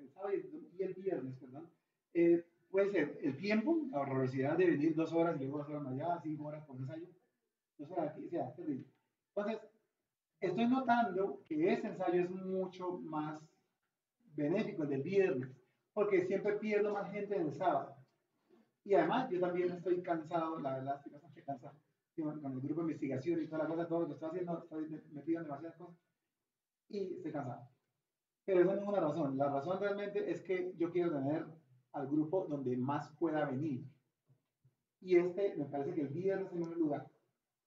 Speaker 1: el sábado y el viernes, perdón, eh, puede ser el tiempo, la horrorosidad de venir dos horas y luego dos horas más allá, cinco horas por ensayo, dos horas aquí, sea, terrible. Entonces, estoy notando que ese ensayo es mucho más benéfico, el del viernes, porque siempre pierdo más gente en el sábado. Y además, yo también estoy cansado, la verdad, estoy bastante cansado con el grupo de investigación y toda la cosa, todo lo que estoy haciendo, estoy metido en demasiadas cosas y estoy cansado. Pero esa no es una razón. La razón realmente es que yo quiero tener al grupo donde más pueda venir. Y este me parece que el viernes en un lugar.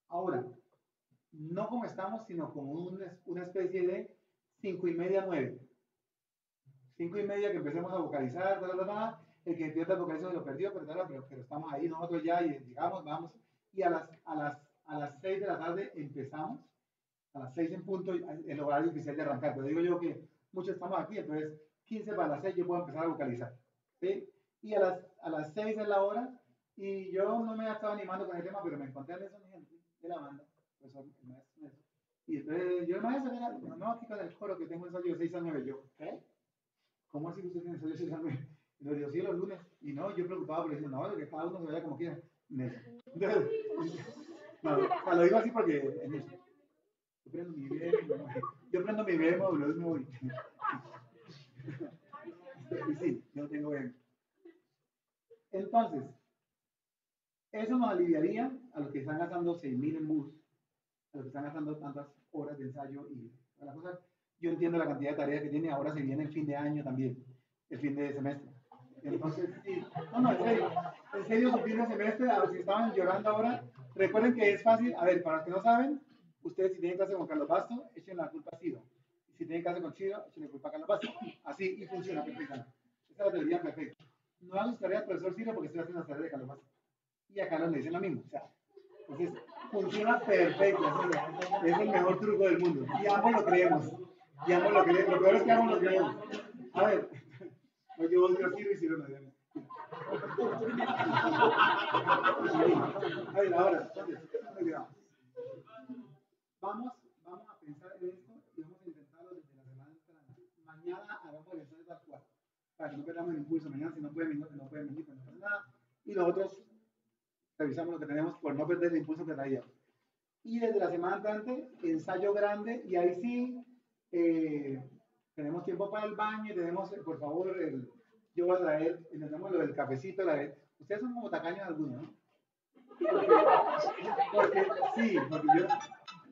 Speaker 1: Ahora, no como estamos, sino como una, una especie de cinco y media, nueve. Cinco y media que empecemos a vocalizar, el que empieza a vocalizar se lo perdió, pero, pero, pero estamos ahí nosotros ya y digamos, vamos. Y a las, a las, a las seis de la tarde empezamos, a las seis en punto, el horario oficial de arrancar. Pero digo yo que muchos estamos aquí, entonces 15 para las 6 yo puedo empezar a vocalizar. ¿sí? Y a las, a las 6 de la hora, y yo no me estaba animando con el tema, pero me encontré a Nelson de la banda, pues el maestro. Y entonces yo, maestro, no, aquí con el coro que tengo ensayo de 6 a 9. Yo, ¿qué? ¿Cómo así que usted tiene ensayo de 6 a 9? Y yo digo, sí, los lunes. Y no, yo preocupado porque digo, no, que cada uno se vaya como quiera. No, lo digo así porque Yo prendo mi BM, yo prendo mi BM, lo me voy. Y sí, yo tengo BM. Entonces, eso nos aliviaría a los que están gastando 6.000 en bus, a los que están gastando tantas horas de ensayo y la cosa. Yo entiendo la cantidad de tareas que tiene, ahora se viene el fin de año también, el fin de semestre. Entonces, sí, no, no, en serio, en serio, su fin de semestre, a los que estaban llorando ahora, recuerden que es fácil, a ver, para los que no saben, ustedes si tienen clase con Carlos Basto, echen la culpa a Ciro. Y si tienen clase con Ciro, echen la culpa a Carlos Basto. Así, y funciona perfectamente. Esa es la teoría perfecta. No hagan sus tareas, profesor Ciro, porque estoy haciendo las tareas de Carlos Basto y acá nos dicen lo mismo. O sea, entonces, funciona perfecto. Es el mejor truco del mundo. Y ambos lo creemos. Y ambos lo creemos. Lo peor es que ambos lo creemos. A ver, no yo odio así y si no A ver, ahora, vamos, vamos a pensar en esto y vamos a intentarlo desde la semana. Mañana hagamos el las 4. Para que no perdamos el impulso. Mañana, si no pueden venir, no pueden venir, pues no pasa nada. Y nosotros revisamos lo que tenemos por no perder el impulso que traía. Y desde la semana entrante, ensayo grande, y ahí sí eh, tenemos tiempo para el baño, y tenemos, por favor, el, yo voy a traer, tenemos lo del cafecito, la vez. Ustedes son como tacaños algunos, ¿no? Porque, sí, porque yo,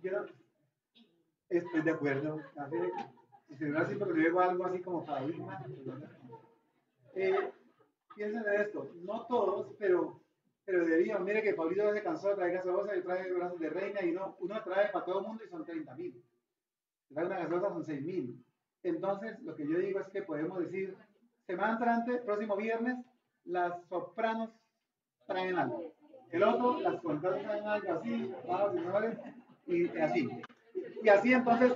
Speaker 1: yo estoy de acuerdo. Si no así porque digo algo así como para ir eh, piensen en esto, no todos, pero pero deberíamos, mire que Paulito se cansó de traer gaseosa y trae brazos de reina y no, uno trae para todo el mundo y son 30 mil. Una gaseosa son 6 mil. Entonces, lo que yo digo es que podemos decir, semana entrante, próximo viernes, las sopranos traen algo. El otro, las contras traen algo así, y y así. Y así entonces,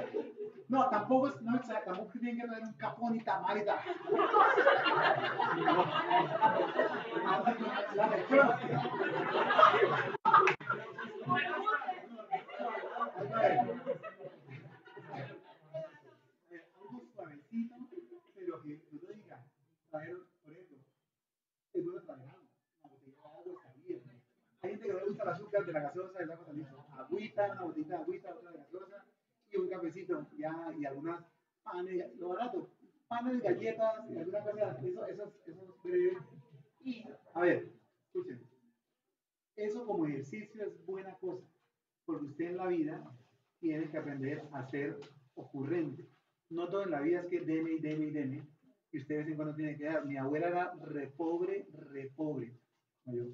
Speaker 1: no, tampoco es, no, tampoco tienen que traer un capón y tamar y tal. La lección. Algo suavecito, pero que no diga, traer, por ejemplo, es bueno traer algo. Una botella de agua está bien. Hay gente que no le gusta el azúcar de la gaseosa y la cosa listo. Agüita, una botellita de agüita, otra de gaseosa y un cafecito ya, y algunas panes, lo barato, panes, galletas y algunas cosas, eso, eso, eso es breve. Y, a ver, escuchen, eso como ejercicio es buena cosa, porque usted en la vida tiene que aprender a ser ocurrente. No todo en la vida es que deme y deme y deme, y usted de vez en cuando tiene que dar. Mi abuela era re pobre, re pobre. Mi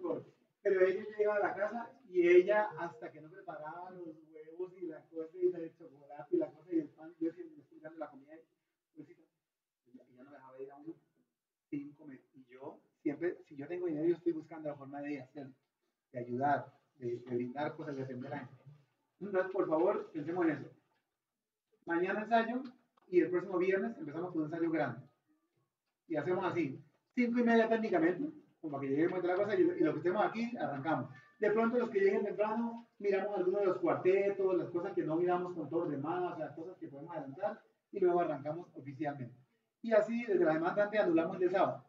Speaker 1: pobre pero ella llegaba a la casa y ella, hasta que no preparaba los huevos y la cosa y el chocolate y la cosa y el pan, yo siempre me estoy dando la comida y ella no dejaba ir a uno sin. Y yo siempre, si yo tengo dinero, yo estoy buscando la forma de hacer, de ayudar, de, brindar cosas, de atender. Entonces, por favor, pensemos en eso. Mañana ensayo y el próximo viernes empezamos con un ensayo grande. Y hacemos así, cinco y media técnicamente, como que lleguemos de la cosa y, y lo que estemos aquí, arrancamos. De pronto los que lleguen temprano, miramos algunos de los cuartetos, las cosas que no miramos con todos los demás, sea, cosas que podemos adelantar y luego arrancamos oficialmente. Y así, desde la semana antes anulamos el de sábado.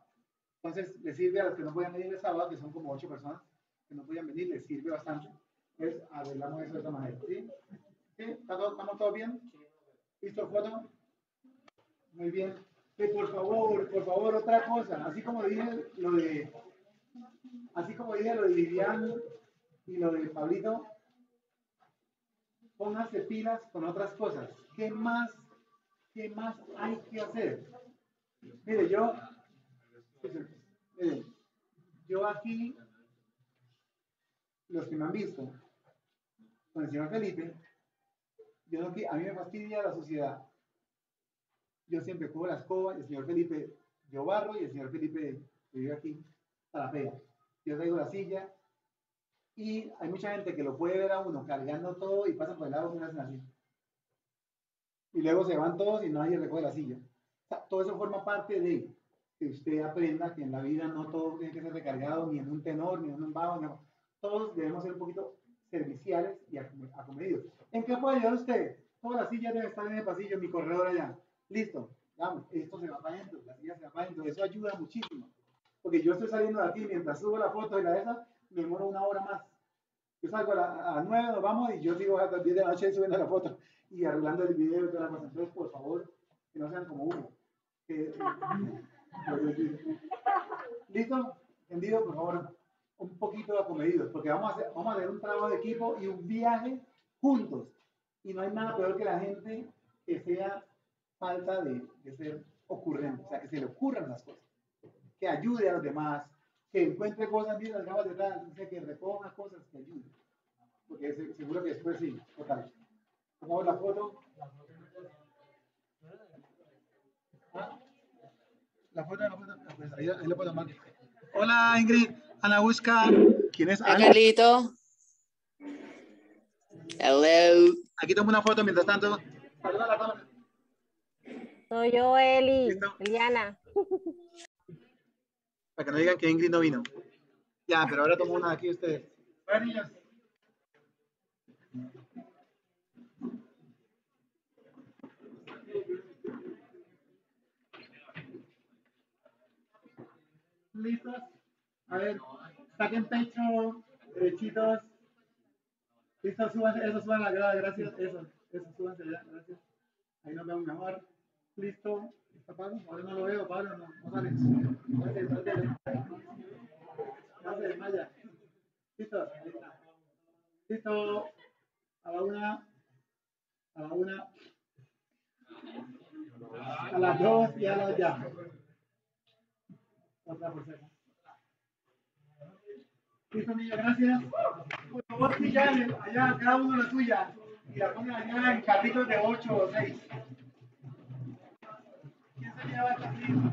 Speaker 1: Entonces, les sirve a los que no puedan venir el sábado, que son como ocho personas que no podían venir, les sirve bastante. Pues arreglamos eso de esa manera. ¿Sí? ¿Sí? ¿Está todo- ¿Estamos todos bien? ¿Listo, foto? Muy bien. Por favor, por favor, otra cosa. Así como dije lo de, así como dije lo de Vivian y lo de Pablito, pónganse pilas con otras cosas. ¿Qué más, qué más hay que hacer? Mire, yo, mire, yo aquí, los que me han visto, con el señor Felipe, yo no, qui- a mí me fastidia la sociedad. Yo siempre cojo la escoba el señor Felipe, yo barro y el señor Felipe que vive aquí, a la pega. Yo traigo la silla y hay mucha gente que lo puede ver a uno cargando todo y pasan por el lado y no hacen así. Y luego se van todos y nadie recoge la silla. O sea, todo eso forma parte de que usted aprenda que en la vida no todo tiene que ser recargado, ni en un tenor, ni en un bajo. no. Todos debemos ser un poquito serviciales y acom- acomedidos. ¿En qué puede ayudar usted? Todas las sillas deben estar en el pasillo, en mi corredor allá. Listo. Vamos, esto se va para adentro, la silla se va para adentro. Eso ayuda muchísimo. Porque yo estoy saliendo de aquí mientras subo la foto y la de esa, me demoro una hora más. Yo salgo a, la- a las 9, nos vamos y yo sigo hasta las 10 de la noche subiendo la foto y arreglando el video y toda la cosa. Entonces, por favor, que no sean como Hugo. Que- ¿Listo? ¿Entendido? Por favor, un poquito acomedidos, porque vamos a, hacer, vamos a hacer un trabajo de equipo y un viaje juntos. Y no hay nada peor que la gente que sea falta de, de ser ocurrente, o sea, que se le ocurran las cosas, que ayude a los demás, que encuentre cosas bien las gafas detrás, o sea, que recoja cosas que ayuden. Porque se- seguro que después sí, total. Favor, la foto. Ah, La foto, la foto. Pues ahí, ahí la puedo tomar. Hola Ingrid, Ana busca. ¿Quién es Ana?
Speaker 2: Carlito. Hello.
Speaker 1: Aquí tomo una foto mientras tanto. Saluda a la cámara.
Speaker 3: Soy yo, Eli,
Speaker 1: Listo.
Speaker 3: Eliana.
Speaker 1: Para que no digan que Ingrid no vino. Ya, pero ahora tomo una aquí ustedes. Bueno, niños. ¿Listos? A ver, saquen pecho, derechitos. Listos, súbanse, eso, suban la grada, gracias. Eso, eso, súbanse ya, gracias. Ahí nos vemos mejor. Listo. ¿Está Pablo? Ahora no lo veo, Pablo, no, no sale. No se desmaya. Listo. Ahí está. Listo. A la una. A la una. A las dos y a las ya. Otra por. Niño, gracias. Ya, allá, cada uno la suya. Y la ponen allá en carritos de 8 o 6. ¿Quién se lleva el carrito?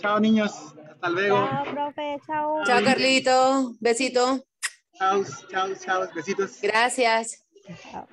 Speaker 1: Chao, niños. Hasta luego.
Speaker 3: Chao, profe, chao.
Speaker 2: Chao, Carlito. Besito.
Speaker 1: Chao, chao, chao. Besitos.
Speaker 2: Gracias.
Speaker 3: Chao.